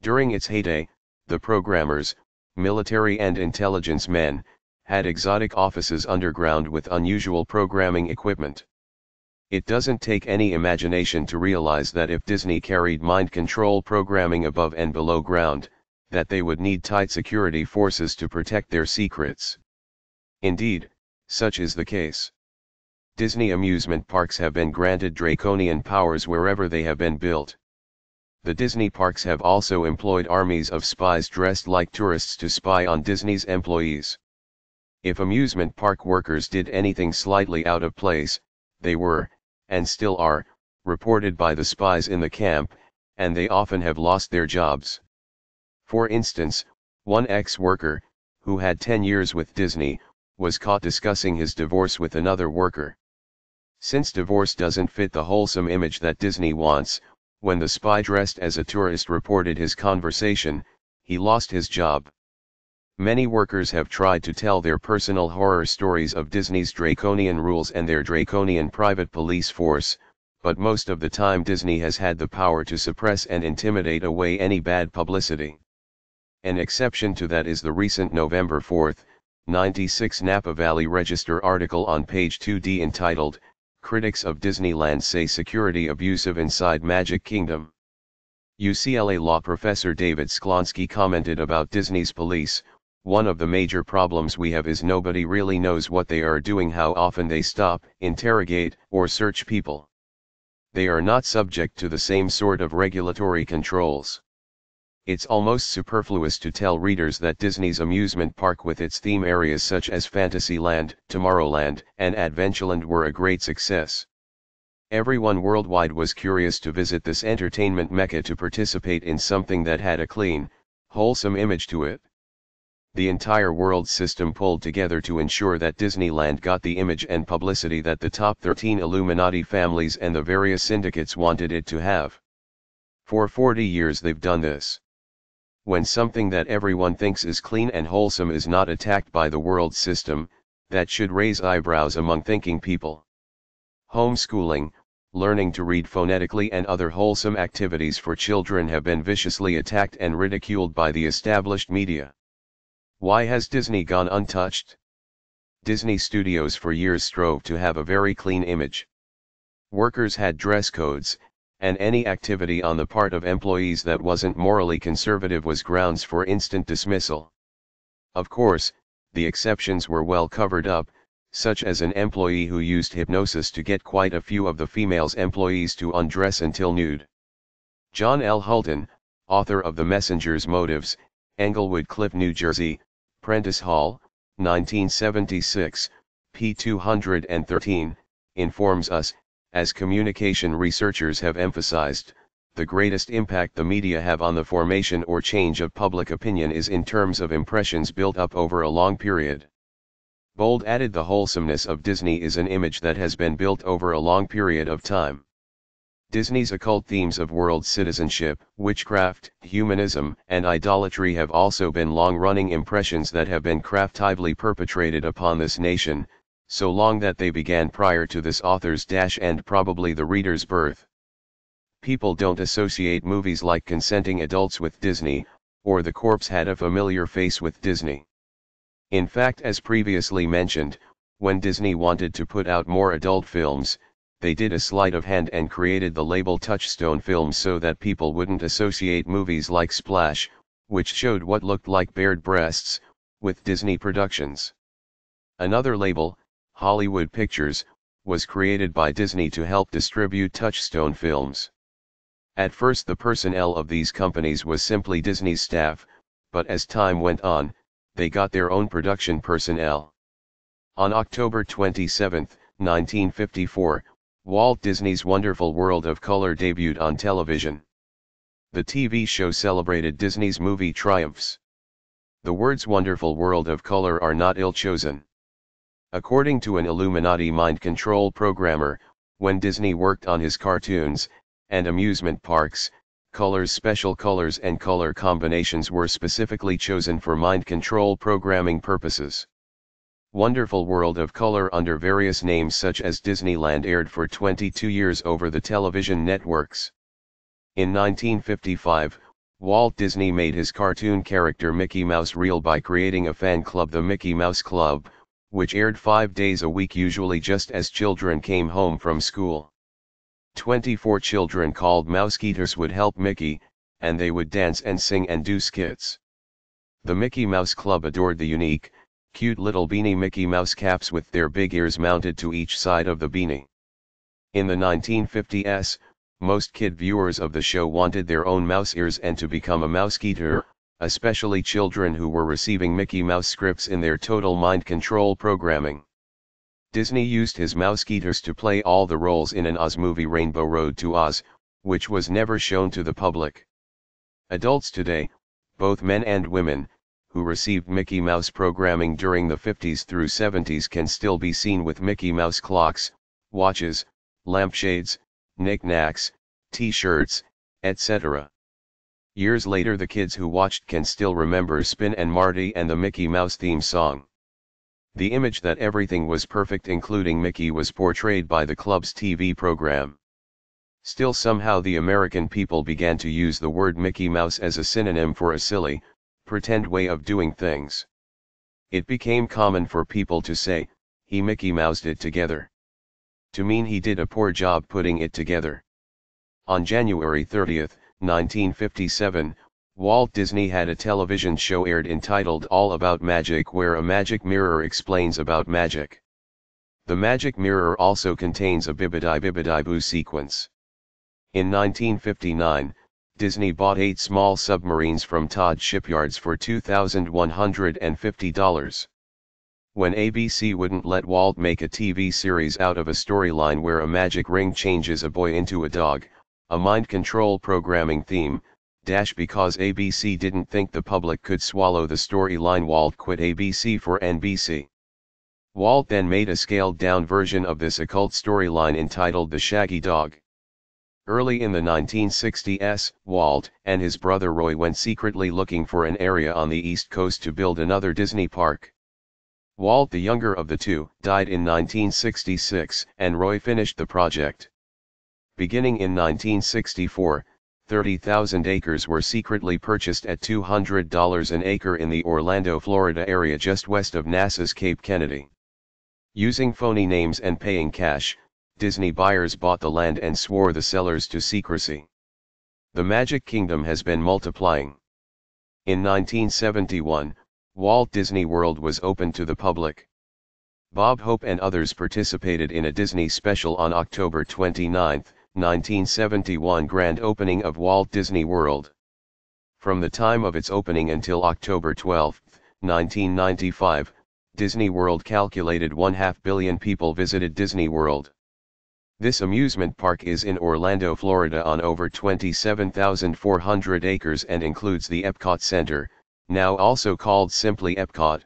During its heyday, the programmers, military and intelligence men, had exotic offices underground with unusual programming equipment. It doesn't take any imagination to realize that if Disney carried mind control programming above and below ground, that they would need tight security forces to protect their secrets. Indeed, such is the case. Disney amusement parks have been granted draconian powers wherever they have been built. The Disney parks have also employed armies of spies dressed like tourists to spy on Disney's employees. If amusement park workers did anything slightly out of place, they were, and still are, reported by the spies in the camp, and they often have lost their jobs. For instance, one ex-worker, who had 10 years with Disney, was caught discussing his divorce with another worker. Since divorce doesn't fit the wholesome image that Disney wants, when the spy dressed as a tourist reported his conversation, he lost his job. Many workers have tried to tell their personal horror stories of Disney's draconian rules and their draconian private police force, but most of the time Disney has had the power to suppress and intimidate away any bad publicity. An exception to that is the recent November 4, 96 Napa Valley Register article on page 2D entitled, Critics of Disneyland Say Security Abusive Inside Magic Kingdom. UCLA law professor David Sklansky commented about Disney's police, one of the major problems we have is nobody really knows what they are doing how often they stop, interrogate, or search people. They are not subject to the same sort of regulatory controls. It's almost superfluous to tell readers that Disney's amusement park with its theme areas such as Fantasyland, Tomorrowland, and Adventureland were a great success. Everyone worldwide was curious to visit this entertainment mecca to participate in something that had a clean, wholesome image to it the entire world system pulled together to ensure that Disneyland got the image and publicity that the top 13 Illuminati families and the various syndicates wanted it to have. For 40 years they've done this. When something that everyone thinks is clean and wholesome is not attacked by the world system, that should raise eyebrows among thinking people. Homeschooling, learning to read phonetically and other wholesome activities for children have been viciously attacked and ridiculed by the established media. Why has Disney gone untouched? Disney Studios for years strove to have a very clean image. Workers had dress codes, and any activity on the part of employees that wasn't morally conservative was grounds for instant dismissal. Of course, the exceptions were well covered up, such as an employee who used hypnosis to get quite a few of the female's employees to undress until nude. John L. Hulteng, author of The Messenger's Motives, Englewood Cliff, New Jersey, Prentice Hall, 1976, p. 213, informs us, as communication researchers have emphasized, the greatest impact the media have on the formation or change of public opinion is in terms of impressions built up over a long period. Bold added the wholesomeness of Disney is an image that has been built over a long period of time. Disney's occult themes of world citizenship, witchcraft, humanism, and idolatry have also been long-running impressions that have been craftively perpetrated upon this nation, so long that they began prior to this author's dash and probably the reader's birth. people don't associate movies like Consenting Adults with Disney, or The Corpse had a familiar face with Disney. In fact as previously mentioned, when Disney wanted to put out more adult films, they did a sleight of hand and created the label Touchstone Films so that people wouldn't associate movies like Splash, which showed what looked like bared breasts, with Disney productions. Another label, Hollywood Pictures, was created by Disney to help distribute Touchstone films. At first the personnel of these companies was simply Disney's staff, but as time went on, they got their own production personnel. On October 27, 1954, Walt Disney's Wonderful World of Color debuted on television. The TV show celebrated Disney's movie triumphs. The words Wonderful World of Color are not ill-chosen. According to an Illuminati mind control programmer, when Disney worked on his cartoons and amusement parks, colors special colors and color combinations were specifically chosen for mind control programming purposes. Wonderful World of Color under various names such as Disneyland aired for 22 years over the television networks. In 1955, Walt Disney made his cartoon character Mickey Mouse real by creating a fan club the Mickey Mouse Club, which aired five days a week usually just as children came home from school. 24 children called Mouseketeers would help Mickey, and they would dance and sing and do skits. The Mickey Mouse Club adored the unique, cute little beanie Mickey Mouse caps with their big ears mounted to each side of the beanie. In the 1950s, most kid viewers of the show wanted their own mouse ears and to become a mouseketeer, especially children who were receiving Mickey Mouse scripts in their total mind control programming. Disney used his Mouseketeers to play all the roles in an Oz movie Rainbow Road to Oz, which was never shown to the public. Adults today, both men and women, who received Mickey Mouse programming during the 50s through 70s can still be seen with Mickey Mouse clocks, watches, lampshades, knickknacks, t-shirts, etc. Years later the kids who watched can still remember Spin and Marty and the Mickey Mouse theme song. The image that everything was perfect including Mickey was portrayed by the club's TV program. Still somehow the American people began to use the word Mickey Mouse as a synonym for a silly, pretend way of doing things. It became common for people to say, he Mickey Moused it together. To mean he did a poor job putting it together. On January 30, 1957, Walt Disney had a television show aired entitled All About Magic where a magic mirror explains about magic. The magic mirror also contains a Bibbidi Bibbidi Boo sequence. In 1959, Disney bought eight small submarines from Todd Shipyards for $2,150. When ABC wouldn't let Walt make a TV series out of a storyline where a magic ring changes a boy into a dog, a mind control programming theme, dash because ABC didn't think the public could swallow the storyline Walt quit ABC for NBC. Walt then made a scaled down version of this occult storyline entitled The Shaggy Dog. Early in the 1960s, Walt and his brother Roy went secretly looking for an area on the East Coast to build another Disney park. Walt the younger of the two died in 1966 and Roy finished the project. Beginning in 1964, 30,000 acres were secretly purchased at $200 an acre in the Orlando, Florida area just west of NASA's Cape Kennedy. Using phony names and paying cash, Disney buyers bought the land and swore the sellers to secrecy. The Magic Kingdom has been multiplying. In 1971, Walt Disney World was opened to the public. Bob Hope and others participated in a Disney special on October 29, 1971 grand opening of Walt Disney World. From the time of its opening until October 12, 1995, Disney World calculated one half billion people visited Disney World. This amusement park is in Orlando, Florida on over 27,400 acres and includes the Epcot Center, now also called simply Epcot.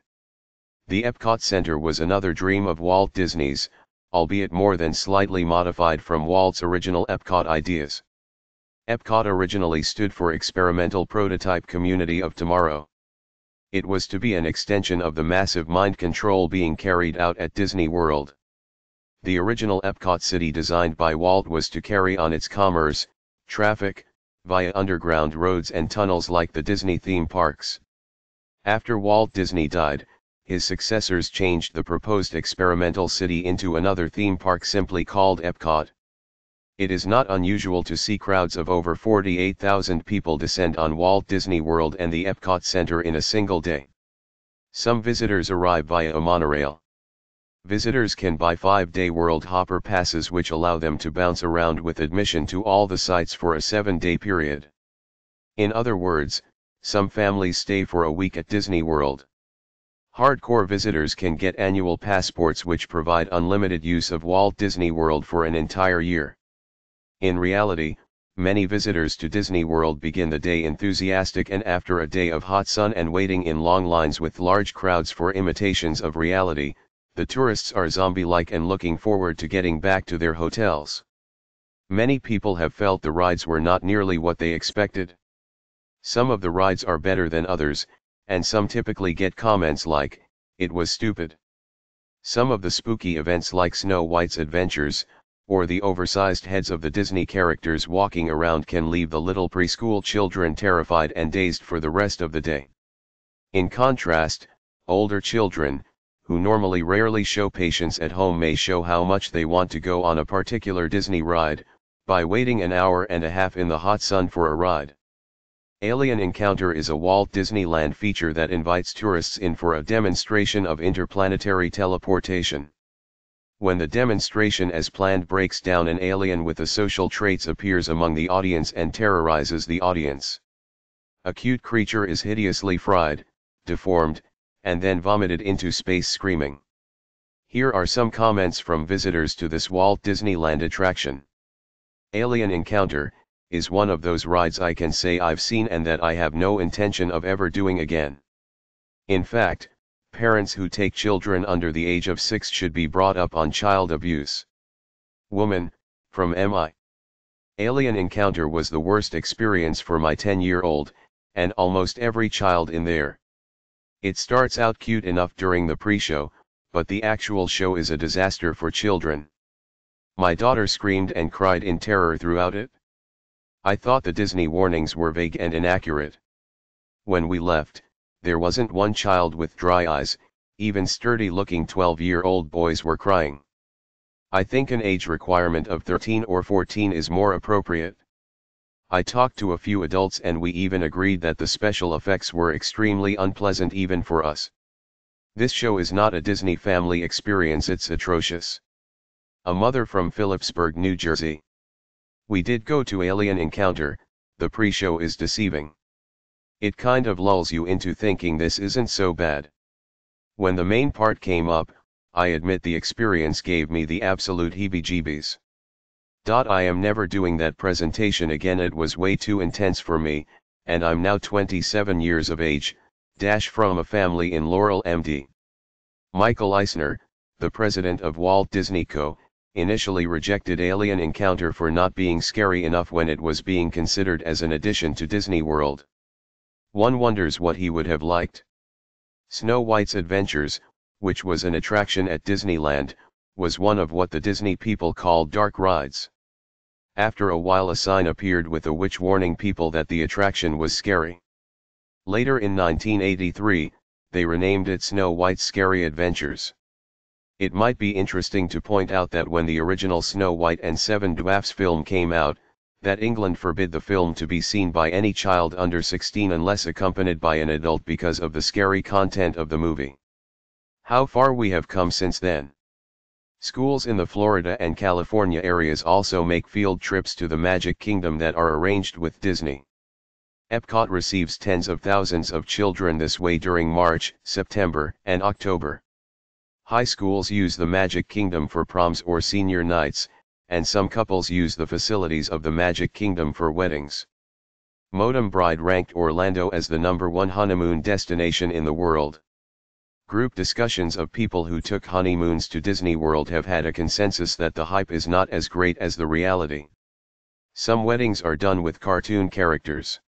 The Epcot Center was another dream of Walt Disney's, albeit more than slightly modified from Walt's original Epcot ideas. Epcot originally stood for Experimental Prototype Community of Tomorrow. It was to be an extension of the massive mind control being carried out at Disney World. The original Epcot city designed by Walt was to carry on its commerce, traffic, via underground roads and tunnels like the Disney theme parks. After Walt Disney died, his successors changed the proposed experimental city into another theme park simply called Epcot. It is not unusual to see crowds of over 48,000 people descend on Walt Disney World and the Epcot Center in a single day. Some visitors arrive via a monorail. Visitors can buy five-day World Hopper passes which allow them to bounce around with admission to all the sites for a seven-day period. In other words, some families stay for a week at Disney World. Hardcore visitors can get annual passports which provide unlimited use of Walt Disney World for an entire year. In reality, many visitors to Disney World begin the day enthusiastic and after a day of hot sun and waiting in long lines with large crowds for imitations of reality, the tourists are zombie-like and looking forward to getting back to their hotels. Many people have felt the rides were not nearly what they expected. Some of the rides are better than others, and some typically get comments like, it was stupid. Some of the spooky events like Snow White's Adventures, or the oversized heads of the Disney characters walking around can leave the little preschool children terrified and dazed for the rest of the day. In contrast, older children, who normally rarely show patience at home may show how much they want to go on a particular Disney ride, by waiting an hour and a half in the hot sun for a ride. Alien Encounter is a Walt Disneyland feature that invites tourists in for a demonstration of interplanetary teleportation. When the demonstration as planned breaks down an alien with the social traits appears among the audience and terrorizes the audience. A cute creature is hideously fried, deformed, and then vomited into space screaming. Here are some comments from visitors to this Walt Disneyland attraction. Alien Encounter, is one of those rides I can say I've seen and that I have no intention of ever doing again. In fact, parents who take children under the age of 6 should be brought up on child abuse. Woman, from MI. Alien Encounter was the worst experience for my 10-year-old, and almost every child in there. It starts out cute enough during the pre-show, but the actual show is a disaster for children. My daughter screamed and cried in terror throughout it. I thought the Disney warnings were vague and inaccurate. When we left, there wasn't one child with dry eyes, even sturdy-looking 12-year-old boys were crying. I think an age requirement of 13 or 14 is more appropriate. I talked to a few adults and we even agreed that the special effects were extremely unpleasant even for us. This show is not a Disney family experience it's atrocious. A mother from Phillipsburg, New Jersey. We did go to Alien Encounter, the pre-show is deceiving. It kind of lulls you into thinking this isn't so bad. When the main part came up, I admit the experience gave me the absolute heebie-jeebies. I am never doing that presentation again it was way too intense for me, and I'm now 27 years of age, dash from a family in Laurel MD. Michael Eisner, the president of Walt Disney Co., initially rejected Alien Encounter for not being scary enough when it was being considered as an addition to Disney World. One wonders what he would have liked. Snow White's Adventures, which was an attraction at Disneyland, was one of what the Disney people called dark rides. After a while a sign appeared with a witch warning people that the attraction was scary. Later in 1983, they renamed it Snow White's Scary Adventures. It might be interesting to point out that when the original Snow White and Seven Dwarfs film came out, that England forbid the film to be seen by any child under 16 unless accompanied by an adult because of the scary content of the movie. How far we have come since then. Schools in the Florida and California areas also make field trips to the Magic Kingdom that are arranged with Disney. Epcot receives tens of thousands of children this way during March, September, and October. High schools use the Magic Kingdom for proms or senior nights, and some couples use the facilities of the Magic Kingdom for weddings. Modern Bride ranked Orlando as the number one honeymoon destination in the world. Group discussions of people who took honeymoons to Disney World have had a consensus that the hype is not as great as the reality. Some weddings are done with cartoon characters.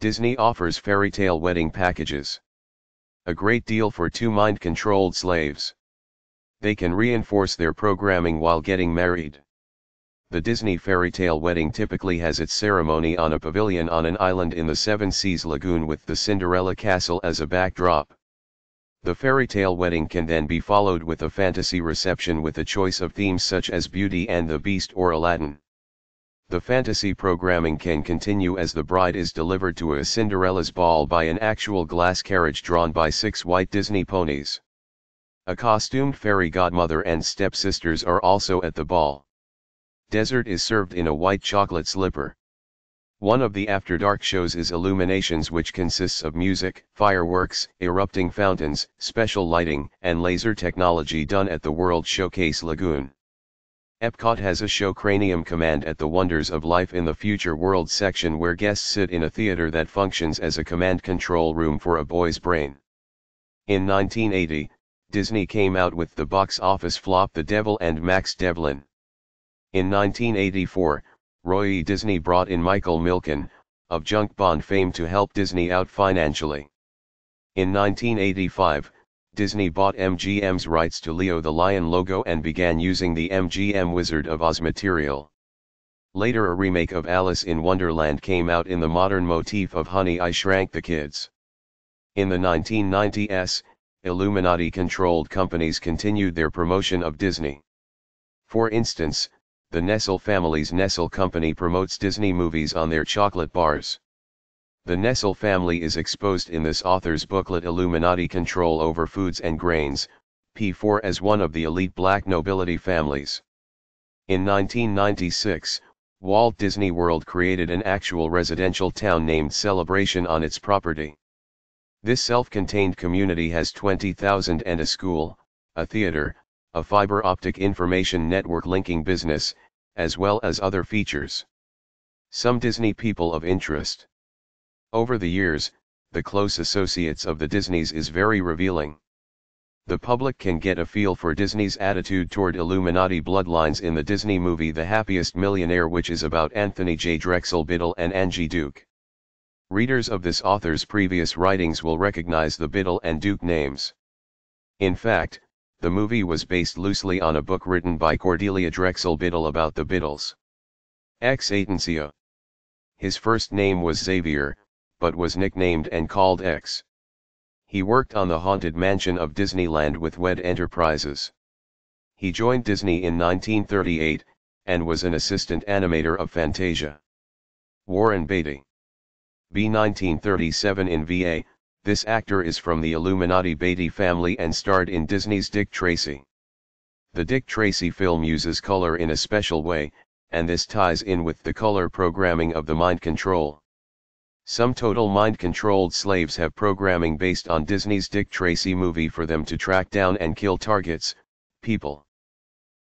Disney offers fairy tale wedding packages. A great deal for two mind-controlled slaves. They can reinforce their programming while getting married. The Disney fairy tale wedding typically has its ceremony on a pavilion on an island in the Seven Seas Lagoon with the Cinderella Castle as a backdrop. The fairy tale wedding can then be followed with a fantasy reception with a choice of themes such as Beauty and the Beast or Aladdin. The fantasy programming can continue as the bride is delivered to a Cinderella's ball by an actual glass carriage drawn by six white Disney ponies. A costumed fairy godmother and stepsisters are also at the ball. Dessert is served in a white chocolate slipper. One of the After Dark shows is Illuminations which consists of music, fireworks, erupting fountains, special lighting, and laser technology done at the World Showcase Lagoon. Epcot has a show Cranium Command at the Wonders of Life in the Future World section where guests sit in a theater that functions as a command control room for a boy's brain. In 1980, Disney came out with the box office flop The Devil and Max Devlin. In 1984, Roy. Disney brought in Michael Milken, of Junk Bond fame to help Disney out financially. In 1985, Disney bought MGM's rights to Leo the Lion logo and began using the MGM Wizard of Oz material. Later a remake of Alice in Wonderland came out in the modern motif of Honey I Shrank the Kids. In the 1990s, Illuminati-controlled companies continued their promotion of Disney. For instance, the Nestle family's Nestle company promotes Disney movies on their chocolate bars. The Nestle family is exposed in this author's booklet Illuminati Control Over Foods and Grains, P4 as one of the elite black nobility families. In 1996, Walt Disney World created an actual residential town named Celebration on its property. This self-contained community has 20,000 and a school, a theater, a fiber optic information network linking business, as well as other features. Some Disney people of interest. Over the years, the close associates of the Disneys is very revealing. The public can get a feel for Disney's attitude toward Illuminati bloodlines in the Disney movie The Happiest Millionaire which is about Anthony J. Drexel Biddle and Angier Duke. Readers of this author's previous writings will recognize the Biddle and Duke names. In fact, the movie was based loosely on a book written by Cordelia Drexel Biddle about the Biddles. X Atencio. His first name was Xavier, but was nicknamed and called X. He worked on the Haunted Mansion of Disneyland with WED Enterprises. He joined Disney in 1938, and was an assistant animator of Fantasia. Warren Beatty. B. 1937 in VA, this actor is from the Illuminati Beatty family and starred in Disney's Dick Tracy. The Dick Tracy film uses color in a special way, and this ties in with the color programming of the mind control. Some total mind-controlled slaves have programming based on Disney's Dick Tracy movie for them to track down and kill targets, people.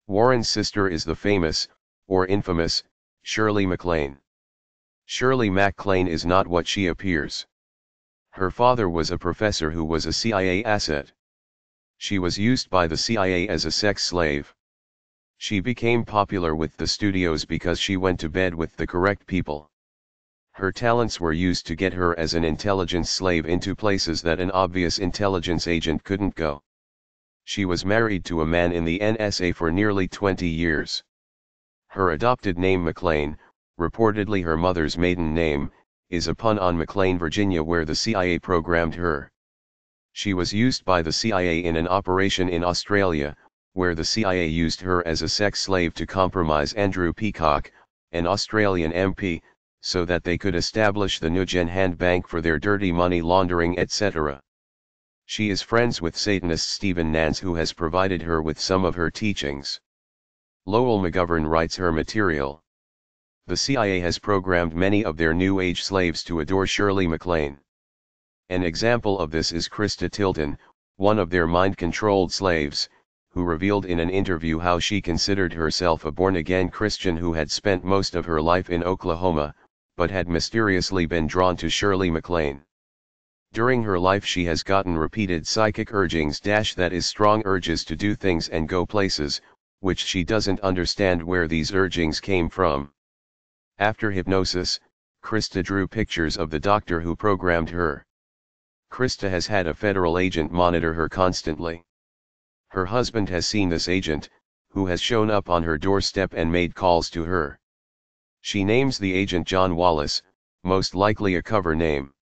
Warren's sister is the famous, or infamous, Shirley MacLaine. Shirley MacLaine is not what she appears. Her father was a professor who was a CIA asset. She was used by the CIA as a sex slave. She became popular with the studios because she went to bed with the correct people. Her talents were used to get her as an intelligence slave into places that an obvious intelligence agent couldn't go. She was married to a man in the NSA for nearly 20 years. Her adopted name McLean, reportedly her mother's maiden name, is a pun on McLean, Virginia where the CIA programmed her. She was used by the CIA in an operation in Australia, where the CIA used her as a sex slave to compromise Andrew Peacock, an Australian MP, so that they could establish the Nugan Hand Bank for their dirty money laundering etc. She is friends with Satanist Stephen Nance who has provided her with some of her teachings. Lowell McGovern writes her material. The CIA has programmed many of their New Age slaves to adore Shirley MacLaine. An example of this is Krista Tilton, one of their mind-controlled slaves, who revealed in an interview how she considered herself a born-again Christian who had spent most of her life in Oklahoma, but had mysteriously been drawn to Shirley MacLaine. During her life she has gotten repeated psychic urgings dash that is strong urges to do things and go places, which she doesn't understand where these urgings came from. After hypnosis, Krista drew pictures of the doctor who programmed her. Krista has had a federal agent monitor her constantly. Her husband has seen this agent, who has shown up on her doorstep and made calls to her. She names the agent John Wallace, most likely a cover name.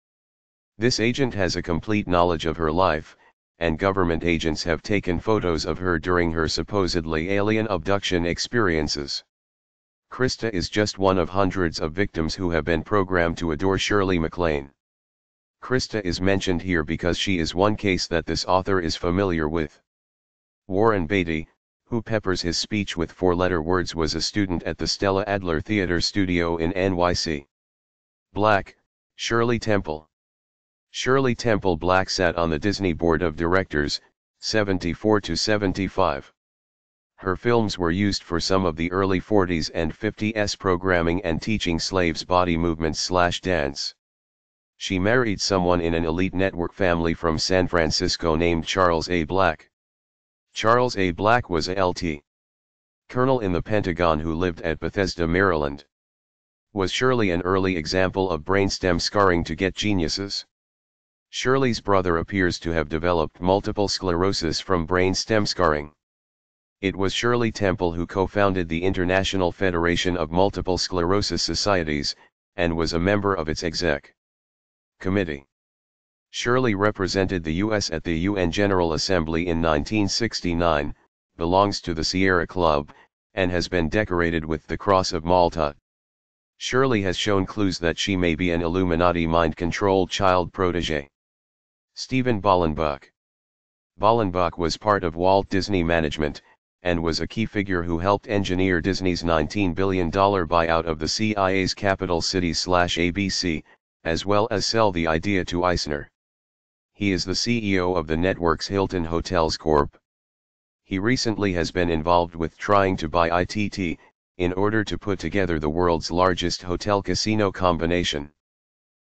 This agent has a complete knowledge of her life, and government agents have taken photos of her during her supposedly alien abduction experiences. Krista is just one of hundreds of victims who have been programmed to adore Shirley MacLaine. Krista is mentioned here because she is one case that this author is familiar with. Warren Beatty, who peppers his speech with four-letter words was a student at the Stella Adler Theater Studio in NYC. Black, Shirley Temple. Shirley Temple Black sat on the Disney Board of Directors, 74 to 75. Her films were used for some of the early 40s and 50s programming and teaching slaves body movements slash dance. She married someone in an elite network family from San Francisco named Charles A. Black. Charles A. Black was a LT. Colonel in the Pentagon who lived at Bethesda, Maryland. Was Shirley an early example of brainstem scarring to get geniuses? Shirley's brother appears to have developed multiple sclerosis from brainstem scarring. It was Shirley Temple who co-founded the International Federation of Multiple Sclerosis Societies, and was a member of its exec committee. Shirley represented the U.S. at the UN General Assembly in 1969, belongs to the Sierra Club, and has been decorated with the Cross of Malta. Shirley has shown clues that she may be an Illuminati mind-controlled child protege. Stephen Bollenbach Bollenbach was part of Walt Disney Management, and was a key figure who helped engineer Disney's $19 billion buyout of the CIA's capital city-ABC, as well as sell the idea to Eisner. He is the CEO of the network's Hilton Hotels Corp. He recently has been involved with trying to buy ITT, in order to put together the world's largest hotel-casino combination.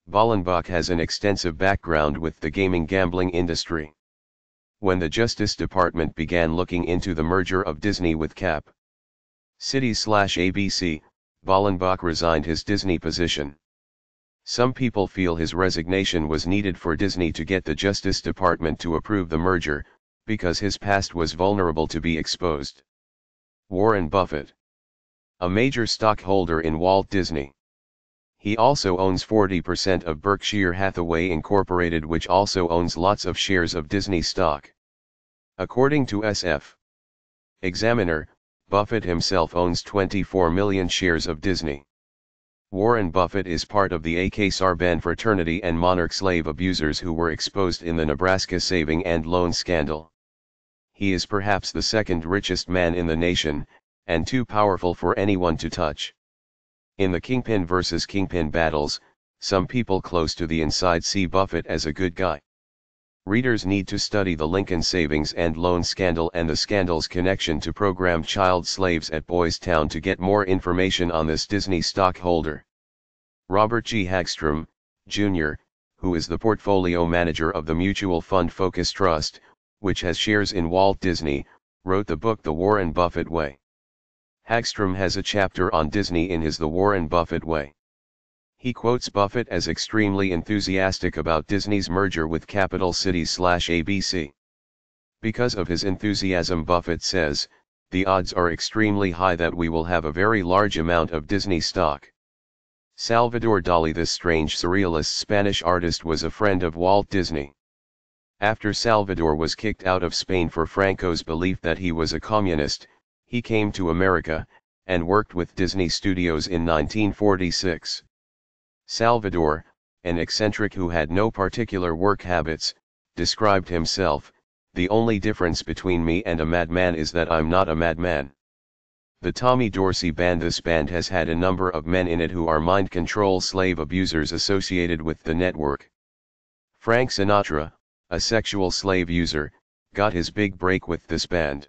Bollenbach has an extensive background with the gaming gambling industry. When the Justice Department began looking into the merger of Disney with Cap City/ABC, Bollenbach resigned his Disney position. Some people feel his resignation was needed for Disney to get the Justice Department to approve the merger, because his past was vulnerable to be exposed. Warren Buffett A major stockholder in Walt Disney. He also owns 40% of Berkshire Hathaway Incorporated which also owns lots of shares of Disney stock. According to SF Examiner, Buffett himself owns 24 million shares of Disney. Warren Buffett is part of the Ak-Sar-Ben fraternity and monarch slave abusers who were exposed in the Nebraska saving and loan scandal. He is perhaps the second richest man in the nation, and too powerful for anyone to touch. In the Kingpin versus Kingpin battles, some people close to the inside see Buffett as a good guy. Readers need to study the Lincoln savings and loan scandal and the scandal's connection to programmed child slaves at Boys Town to get more information on this Disney stockholder. Robert G. Hagstrom, Jr., who is the portfolio manager of the mutual fund Focus Trust, which has shares in Walt Disney, wrote the book The Warren Buffett Way. Hagstrom has a chapter on Disney in his The Warren Buffett Way. He quotes Buffett as extremely enthusiastic about Disney's merger with Capital City/ABC. Because of his enthusiasm Buffett says, the odds are extremely high that we will have a very large amount of Disney stock. Salvador Dali this strange surrealist Spanish artist was a friend of Walt Disney. After Salvador was kicked out of Spain for Franco's belief that he was a communist, he came to America, and worked with Disney Studios in 1946. Salvador, an eccentric who had no particular work habits, described himself, the only difference between me and a madman is that I'm not a madman. The Tommy Dorsey band This band has had a number of men in it who are mind control slave abusers associated with the network. Frank Sinatra, a sexual slave user, got his big break with this band.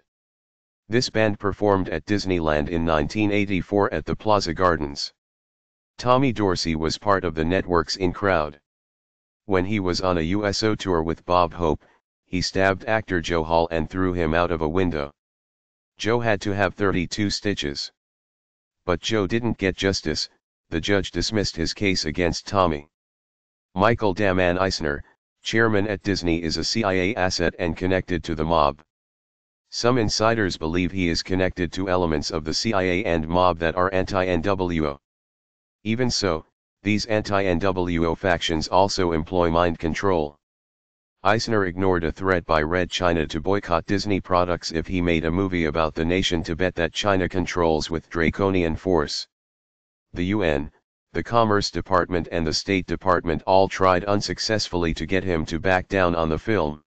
This band performed at Disneyland in 1984 at the Plaza Gardens. Tommy Dorsey was part of the network's in crowd. When he was on a USO tour with Bob Hope, he stabbed actor Joe Hall and threw him out of a window. Joe had to have 32 stitches. But Joe didn't get justice, the judge dismissed his case against Tommy. Michael Dammann Eisner, chairman at Disney is a CIA asset and connected to the mob. Some insiders believe he is connected to elements of the CIA and mob that are anti-NWO. Even so, these anti-NWO factions also employ mind control. Eisner ignored a threat by Red China to boycott Disney products if he made a movie about the nation Tibet that China controls with draconian force. The UN, the Commerce Department and the State Department all tried unsuccessfully to get him to back down on the film.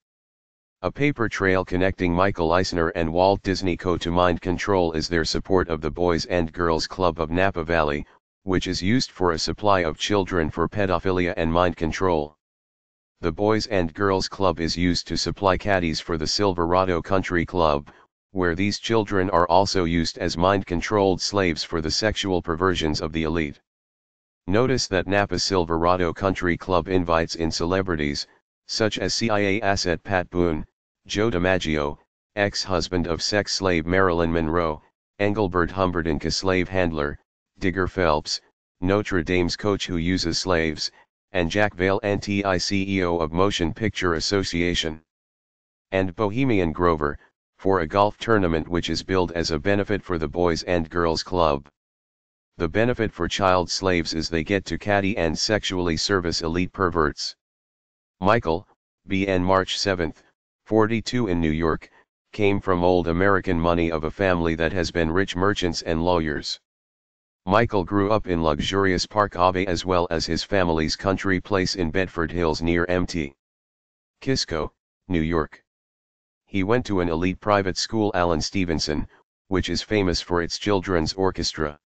A paper trail connecting Michael Eisner and Walt Disney Co. to mind control is their support of the Boys and Girls Club of Napa Valley, which is used for a supply of children for pedophilia and mind control. The Boys and Girls Club is used to supply caddies for the Silverado Country Club, where these children are also used as mind-controlled slaves for the sexual perversions of the elite. Notice that Napa Silverado Country Club invites in celebrities, such as CIA asset Pat Boone, Joe DiMaggio, ex-husband of sex slave Marilyn Monroe, Engelbert Humperdinck slave handler, Digger Phelps, Notre Dame's coach who uses slaves, and Jack Valenti CEO of Motion Picture Association. And Bohemian Grover, for a golf tournament which is billed as a benefit for the Boys and Girls Club. The benefit for child slaves is they get to caddy and sexually service elite perverts. Michael, BN March 7, 42 in New York, came from old American money of a family that has been rich merchants and lawyers. Michael grew up in luxurious Park Abbey as well as his family's country place in Bedford Hills near Mt. Kisco, New York. He went to an elite private school Allen Stevenson, which is famous for its children's orchestra.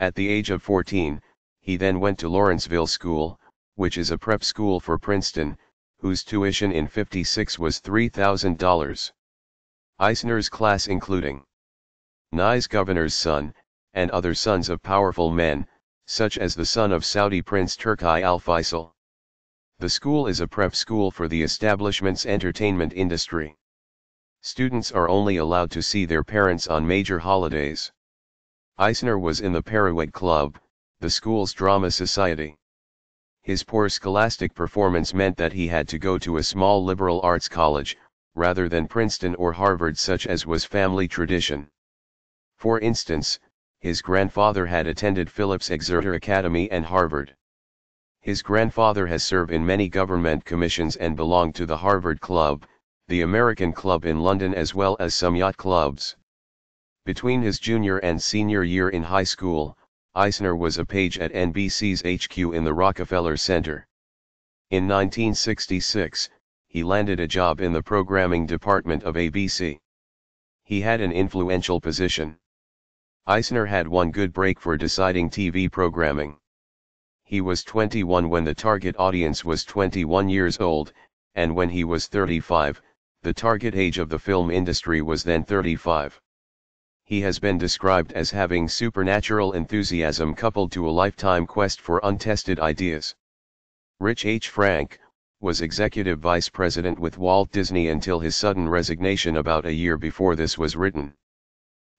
At the age of 14, he then went to Lawrenceville School, which is a prep school for Princeton, whose tuition in 56 was $3,000. Eisner's class including Nye's governor's son, and other sons of powerful men, such as the son of Saudi Prince Turki al Faisal. The school is a prep school for the establishment's entertainment industry. Students are only allowed to see their parents on major holidays. Eisner was in the Periwig Club, the school's drama society. His poor scholastic performance meant that he had to go to a small liberal arts college, rather than Princeton or Harvard such as was family tradition. For instance, his grandfather had attended Phillips Exeter Academy and Harvard. His grandfather has served in many government commissions and belonged to the Harvard Club, the American Club in London as well as some yacht clubs. Between his junior and senior year in high school, Eisner was a page at NBC's HQ in the Rockefeller Center. In 1966, he landed a job in the programming department of ABC. He had an influential position. Eisner had one good break for deciding TV programming. He was 21 when the target audience was 21 years old, and when he was 35, the target age of the film industry was then 35. He has been described as having supernatural enthusiasm coupled to a lifetime quest for untested ideas. Rich H. Frank, was executive vice president with Walt Disney until his sudden resignation about a year before this was written.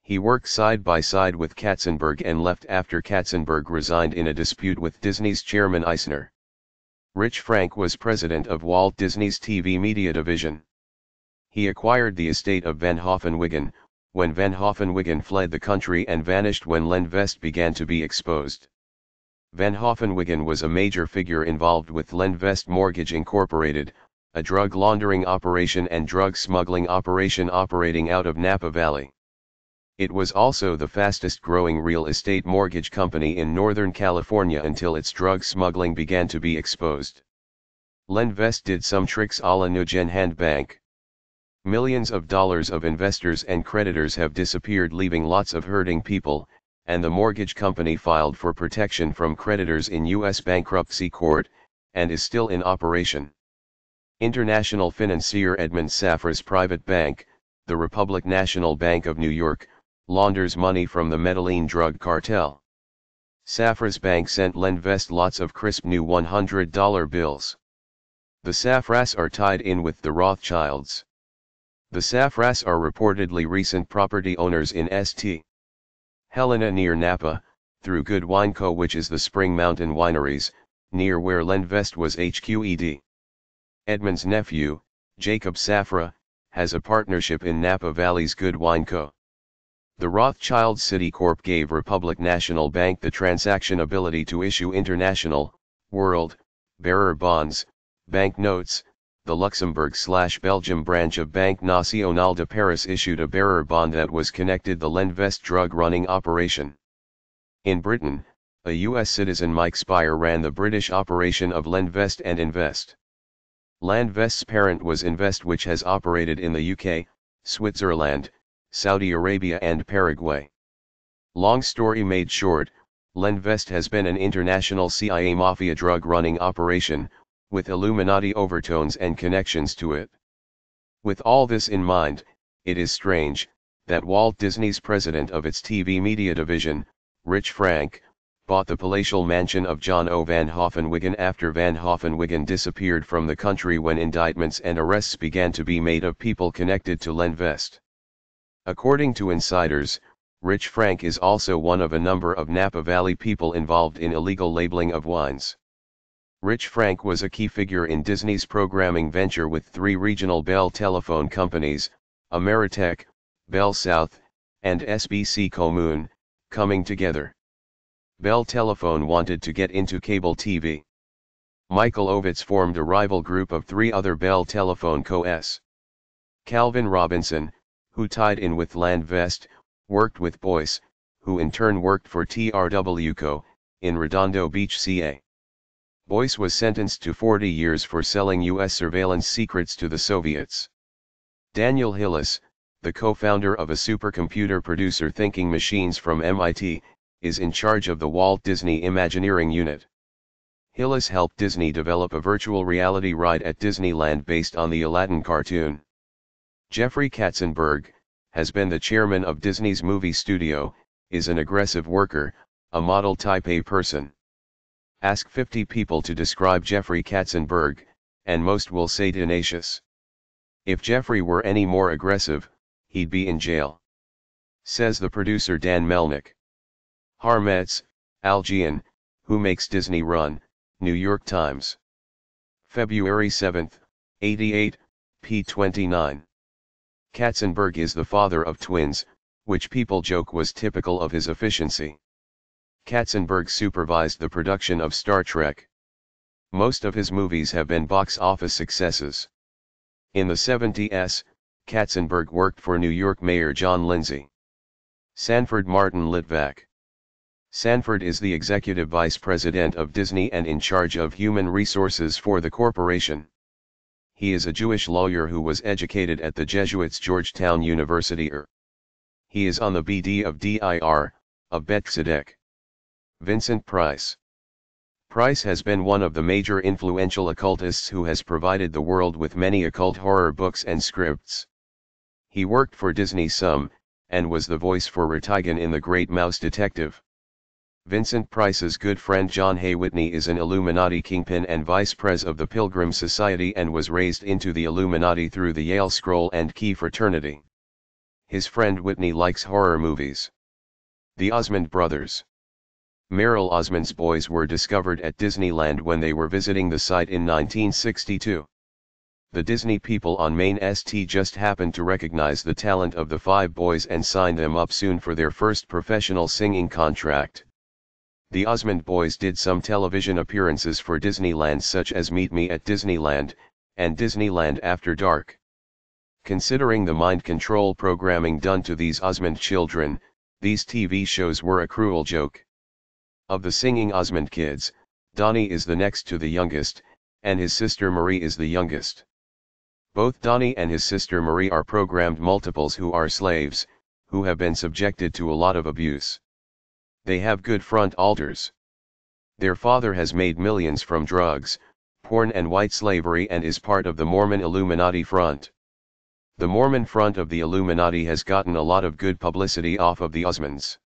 He worked side by side with Katzenberg and left after Katzenberg resigned in a dispute with Disney's chairman Eisner. Rich Frank was president of Walt Disney's TV media division. He acquired the estate of Van Hoffenwiggen, when Van Hoffenwiggen fled the country and vanished when Lendvest began to be exposed. Van Hoffenwiggen was a major figure involved with Lendvest Mortgage Incorporated, a drug laundering operation and drug smuggling operation operating out of Napa Valley. It was also the fastest growing real estate mortgage company in Northern California until its drug smuggling began to be exposed. Lendvest did some tricks a la Nugan Hand Bank. Millions of dollars of investors and creditors have disappeared leaving lots of hurting people, and the mortgage company filed for protection from creditors in U.S. bankruptcy court, and is still in operation. International financier Edmond Safra's private bank, the Republic National Bank of New York, launders money from the Medellin drug cartel. Safra's bank sent Lendvest lots of crisp new $100 bills. The Safras are tied in with the Rothschilds. The Safras are reportedly recent property owners in St. Helena near Napa, through Good Wine Co. which is the Spring Mountain Wineries, near where Lendvest was HQED. Edmond's nephew, Jacob Safra, has a partnership in Napa Valley's Good Wine Co. The Rothschild Citicorp gave Republic National Bank the transaction ability to issue international, world, bearer bonds, bank notes, the Luxembourg-Belgium branch of Banque Nationale de Paris issued a bearer bond that was connected the Lendvest drug running operation. In Britain, a U.S. citizen Mike Spire ran the British operation of Lendvest and Invest. Lendvest's parent was Invest which has operated in the UK, Switzerland, Saudi Arabia and Paraguay. Long story made short, Lendvest has been an international CIA mafia drug running operation, with Illuminati overtones and connections to it. With all this in mind, it is strange, that Walt Disney's president of its TV media division, Rich Frank, bought the palatial mansion of John O. Van Hoffenwiggen after Van Hoffenwiggen disappeared from the country when indictments and arrests began to be made of people connected to Lendvest. According to insiders, Rich Frank is also one of a number of Napa Valley people involved in illegal labeling of wines. Rich Frank was a key figure in Disney's programming venture with three regional Bell telephone companies, Ameritech, Bell South, and SBC Commune, coming together. Bell Telephone wanted to get into cable TV. Michael Ovitz formed a rival group of three other Bell Telephone co-s. Calvin Robinson, who tied in with Lendvest, worked with Boyce, who in turn worked for TRW Co., in Redondo Beach CA. Boyce was sentenced to 40 years for selling U.S. surveillance secrets to the Soviets. Daniel Hillis, the co-founder of a supercomputer producer Thinking Machines from MIT, is in charge of the Walt Disney Imagineering Unit. Hillis helped Disney develop a virtual reality ride at Disneyland based on the Aladdin cartoon. Jeffrey Katzenberg, has been the chairman of Disney's movie studio, is an aggressive worker, a model type A person. Ask 50 people to describe Jeffrey Katzenberg, and most will say tenacious. If Jeffrey were any more aggressive, he'd be in jail. Says the producer Dan Melnick. Harm Etz, Aljean, who makes Disney run, New York Times. February 7, 88, p. 29. Katzenberg is the father of twins, which people joke was typical of his efficiency. Katzenberg supervised the production of Star Trek. Most of his movies have been box office successes. In the 70s, Katzenberg worked for New York Mayor John Lindsay. Sanford Martin Litvack. Sanford is the executive vice president of Disney and in charge of human resources for the corporation. He is a Jewish lawyer who was educated at the Jesuits Georgetown University. Er. He is on the BD of DIR, of Bet Tzedek. Vincent Price Price has been one of the major influential occultists who has provided the world with many occult horror books and scripts. He worked for Disney some, and was the voice for Ratigan in The Great Mouse Detective. Vincent Price's good friend John Hay Whitney is an Illuminati kingpin and vice pres of the Pilgrim Society and was raised into the Illuminati through the Yale Scroll and Key fraternity. His friend Whitney likes horror movies. The Osmond Brothers Merrill Osmond's boys were discovered at Disneyland when they were visiting the site in 1962. The Disney people on Main St just happened to recognize the talent of the five boys and signed them up soon for their first professional singing contract. The Osmond boys did some television appearances for Disneyland such as Meet Me at Disneyland, and Disneyland After Dark. Considering the mind control programming done to these Osmond children, these TV shows were a cruel joke. Of the singing Osmond kids, Donnie is the next to the youngest, and his sister Marie is the youngest. Both Donnie and his sister Marie are programmed multiples who are slaves, who have been subjected to a lot of abuse. They have good front alters. Their father has made millions from drugs, porn and white slavery and is part of the Mormon Illuminati front. The Mormon front of the Illuminati has gotten a lot of good publicity off of the Osmonds.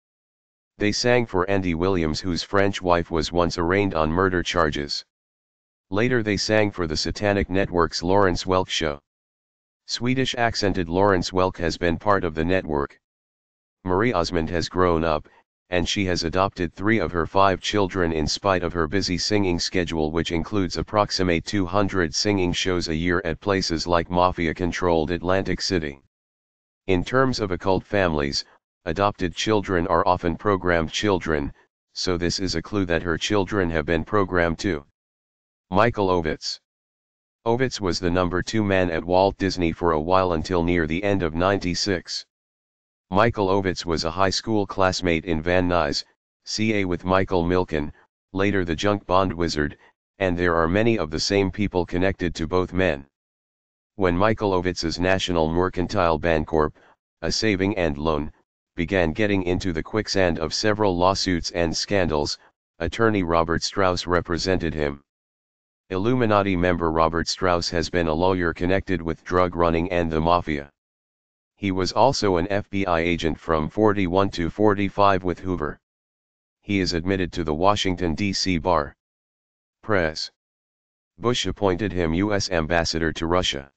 They sang for Andy Williams whose French wife was once arraigned on murder charges. Later they sang for the Satanic Network's Lawrence Welk show. Swedish accented Lawrence Welk has been part of the network. Marie Osmond has grown up, and she has adopted three of her five children in spite of her busy singing schedule which includes approximate 200 singing shows a year at places like mafia-controlled Atlantic City. In terms of occult families, adopted children are often programmed children, so this is a clue that her children have been programmed too. Michael Ovitz Ovitz was the number two man at Walt Disney for a while until near the end of 96. Michael Ovitz was a high school classmate in Van Nuys, CA with Michael Milken, later the junk bond wizard, and there are many of the same people connected to both men. When Michael Ovitz's National Mercantile Bancorp, a saving and loan, began getting into the quicksand of several lawsuits and scandals, attorney Robert Strauss represented him. Illuminati member Robert Strauss has been a lawyer connected with drug running and the mafia. He was also an FBI agent from 41 to 45 with Hoover. He is admitted to the Washington, D.C. bar. Press. Bush appointed him U.S. ambassador to Russia.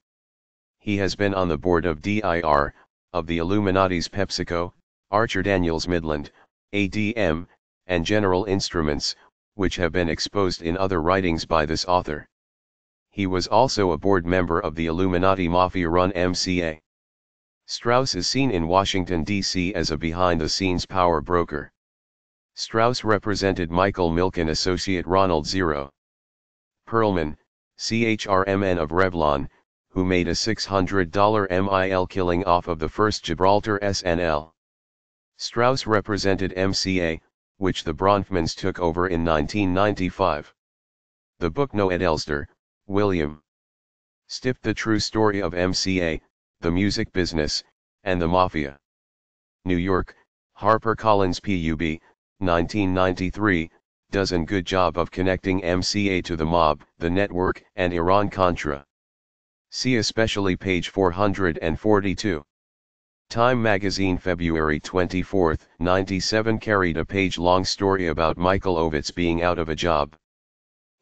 He has been on the board of DIR, of the Illuminati's PepsiCo, Archer Daniels Midland, ADM, and General Instruments, which have been exposed in other writings by this author. He was also a board member of the Illuminati Mafia-run MCA. Strauss is seen in Washington, D.C. as a behind-the-scenes power broker. Strauss represented Michael Milken associate Ronald Zero. Perlman, CHRMN of Revlon, who made a $600 MIL killing off of the first Gibraltar SNL. Strauss represented MCA, which the Bronfmans took over in 1995. The book Knoedelseder, William. Stiff the true story of MCA, the music business, and the mafia. New York, HarperCollins PUB, 1993, does a good job of connecting MCA to the mob, the network, and Iran-Contra. See especially page 442. Time magazine February 24, 97 carried a page-long story about Michael Ovitz being out of a job.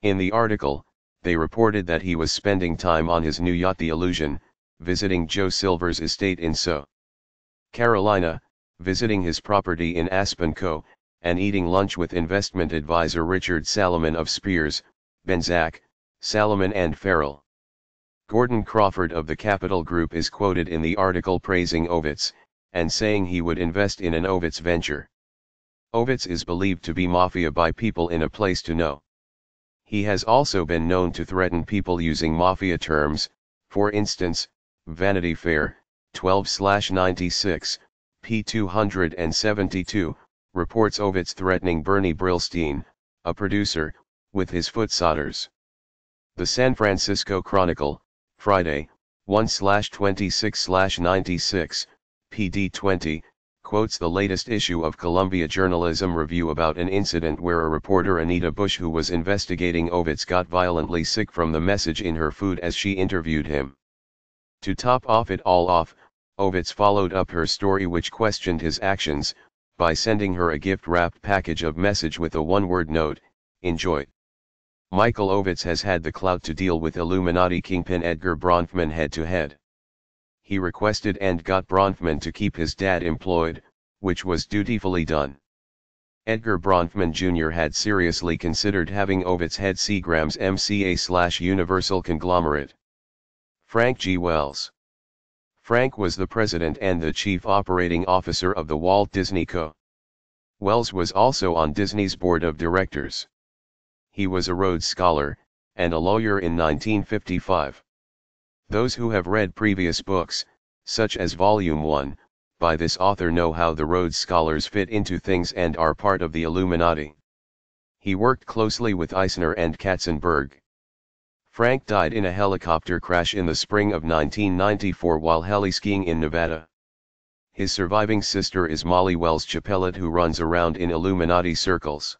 In the article, they reported that he was spending time on his new yacht The Illusion, visiting Joe Silver's estate in So. Carolina, visiting his property in Aspen Co., and eating lunch with investment advisor Richard Salomon of Spears, Benzak, Salomon and Farrell. Gordon Crawford of the Capital Group is quoted in the article praising Ovitz, and saying he would invest in an Ovitz venture. Ovitz is believed to be mafia by people in a place to know. He has also been known to threaten people using mafia terms, for instance, Vanity Fair, 12-96, p. 272, reports Ovitz threatening Bernie Brillstein, a producer, with his foot solders. The San Francisco Chronicle, Friday, 1-26-96, PD 20, quotes the latest issue of Columbia Journalism Review about an incident where a reporter Anita Bush who was investigating Ovitz got violently sick from the message in her food as she interviewed him. To top off it all off, Ovitz followed up her story which questioned his actions, by sending her a gift-wrapped package of message with a one-word note, enjoy. Michael Ovitz has had the clout to deal with Illuminati kingpin Edgar Bronfman head-to-head. He requested and got Bronfman to keep his dad employed, which was dutifully done. Edgar Bronfman Jr. had seriously considered having Ovitz head Seagram's MCA slash Universal conglomerate. Frank G. Wells Frank was the president and the chief operating officer of the Walt Disney Co. Wells was also on Disney's board of directors he was a Rhodes Scholar, and a lawyer in 1955. Those who have read previous books, such as Volume 1, by this author know how the Rhodes Scholars fit into things and are part of the Illuminati. He worked closely with Eisner and Katzenberg. Frank died in a helicopter crash in the spring of 1994 while heli-skiing in Nevada. His surviving sister is Molly Wells Chappellet who runs around in Illuminati circles.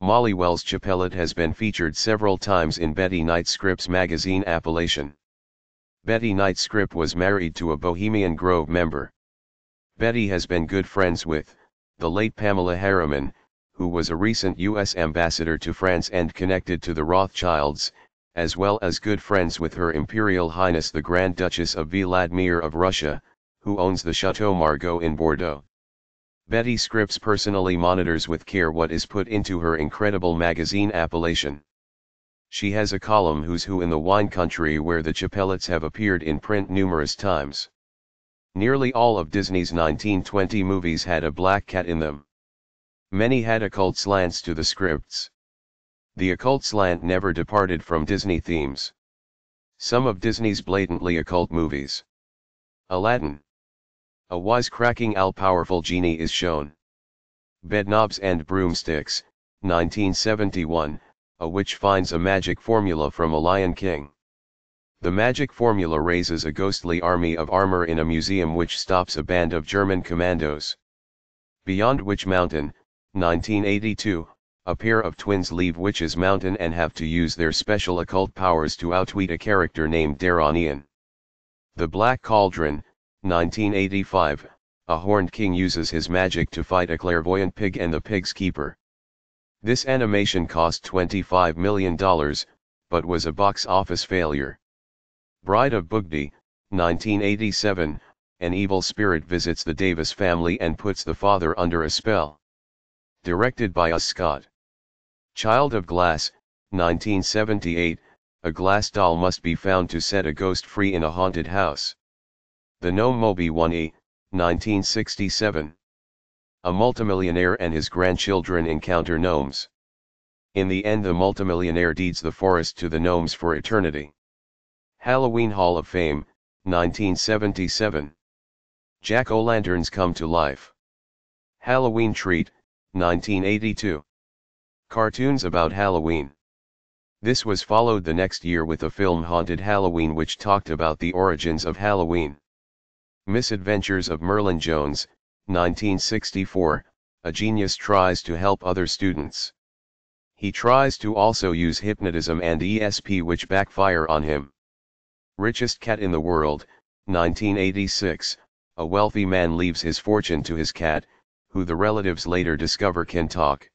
Molly Wells Chappellet has been featured several times in Betty Knight Scripps magazine Appellation. Betty Knight Scripp was married to a Bohemian Grove member. Betty has been good friends with, the late Pamela Harriman, who was a recent U.S. ambassador to France and connected to the Rothschilds, as well as good friends with Her Imperial Highness the Grand Duchess of Vladimir of Russia, who owns the Chateau Margaux in Bordeaux. Betty Scripps personally monitors with care what is put into her incredible magazine appellation. She has a column Who's Who in the wine country where the Chappellets have appeared in print numerous times. Nearly all of Disney's 1920 movies had a black cat in them. Many had occult slants to the scripts. The occult slant never departed from Disney themes. Some of Disney's blatantly occult movies. Aladdin. A wisecracking all-powerful genie is shown. Bedknobs and Broomsticks, 1971, a witch finds a magic formula from a Lion King. The magic formula raises a ghostly army of armor in a museum which stops a band of German commandos. Beyond Witch Mountain, 1982, a pair of twins leave Witch's Mountain and have to use their special occult powers to outwit a character named Daronian. The Black Cauldron, 1985, a horned king uses his magic to fight a clairvoyant pig and the pig's keeper. This animation cost $25 million, but was a box office failure. Bride of Boogedy, 1987, an evil spirit visits the Davis family and puts the father under a spell. Directed by Oz Scott. Child of Glass, 1978, a glass doll must be found to set a ghost free in a haunted house. The Gnome-Mobile, 1967. A multimillionaire and his grandchildren encounter gnomes. In the end the multimillionaire deeds the forest to the gnomes for eternity. Halloween Hall of Fame, 1977. Jack-o'-lanterns come to life. Halloween Treat, 1982. Cartoons about Halloween. This was followed the next year with the film Haunted Halloween which talked about the origins of Halloween. Misadventures of Merlin Jones, 1964, a genius tries to help other students. He tries to also use hypnotism and ESP which backfire on him. Richest Cat in the World, 1986, a wealthy man leaves his fortune to his cat, who the relatives later discover can talk.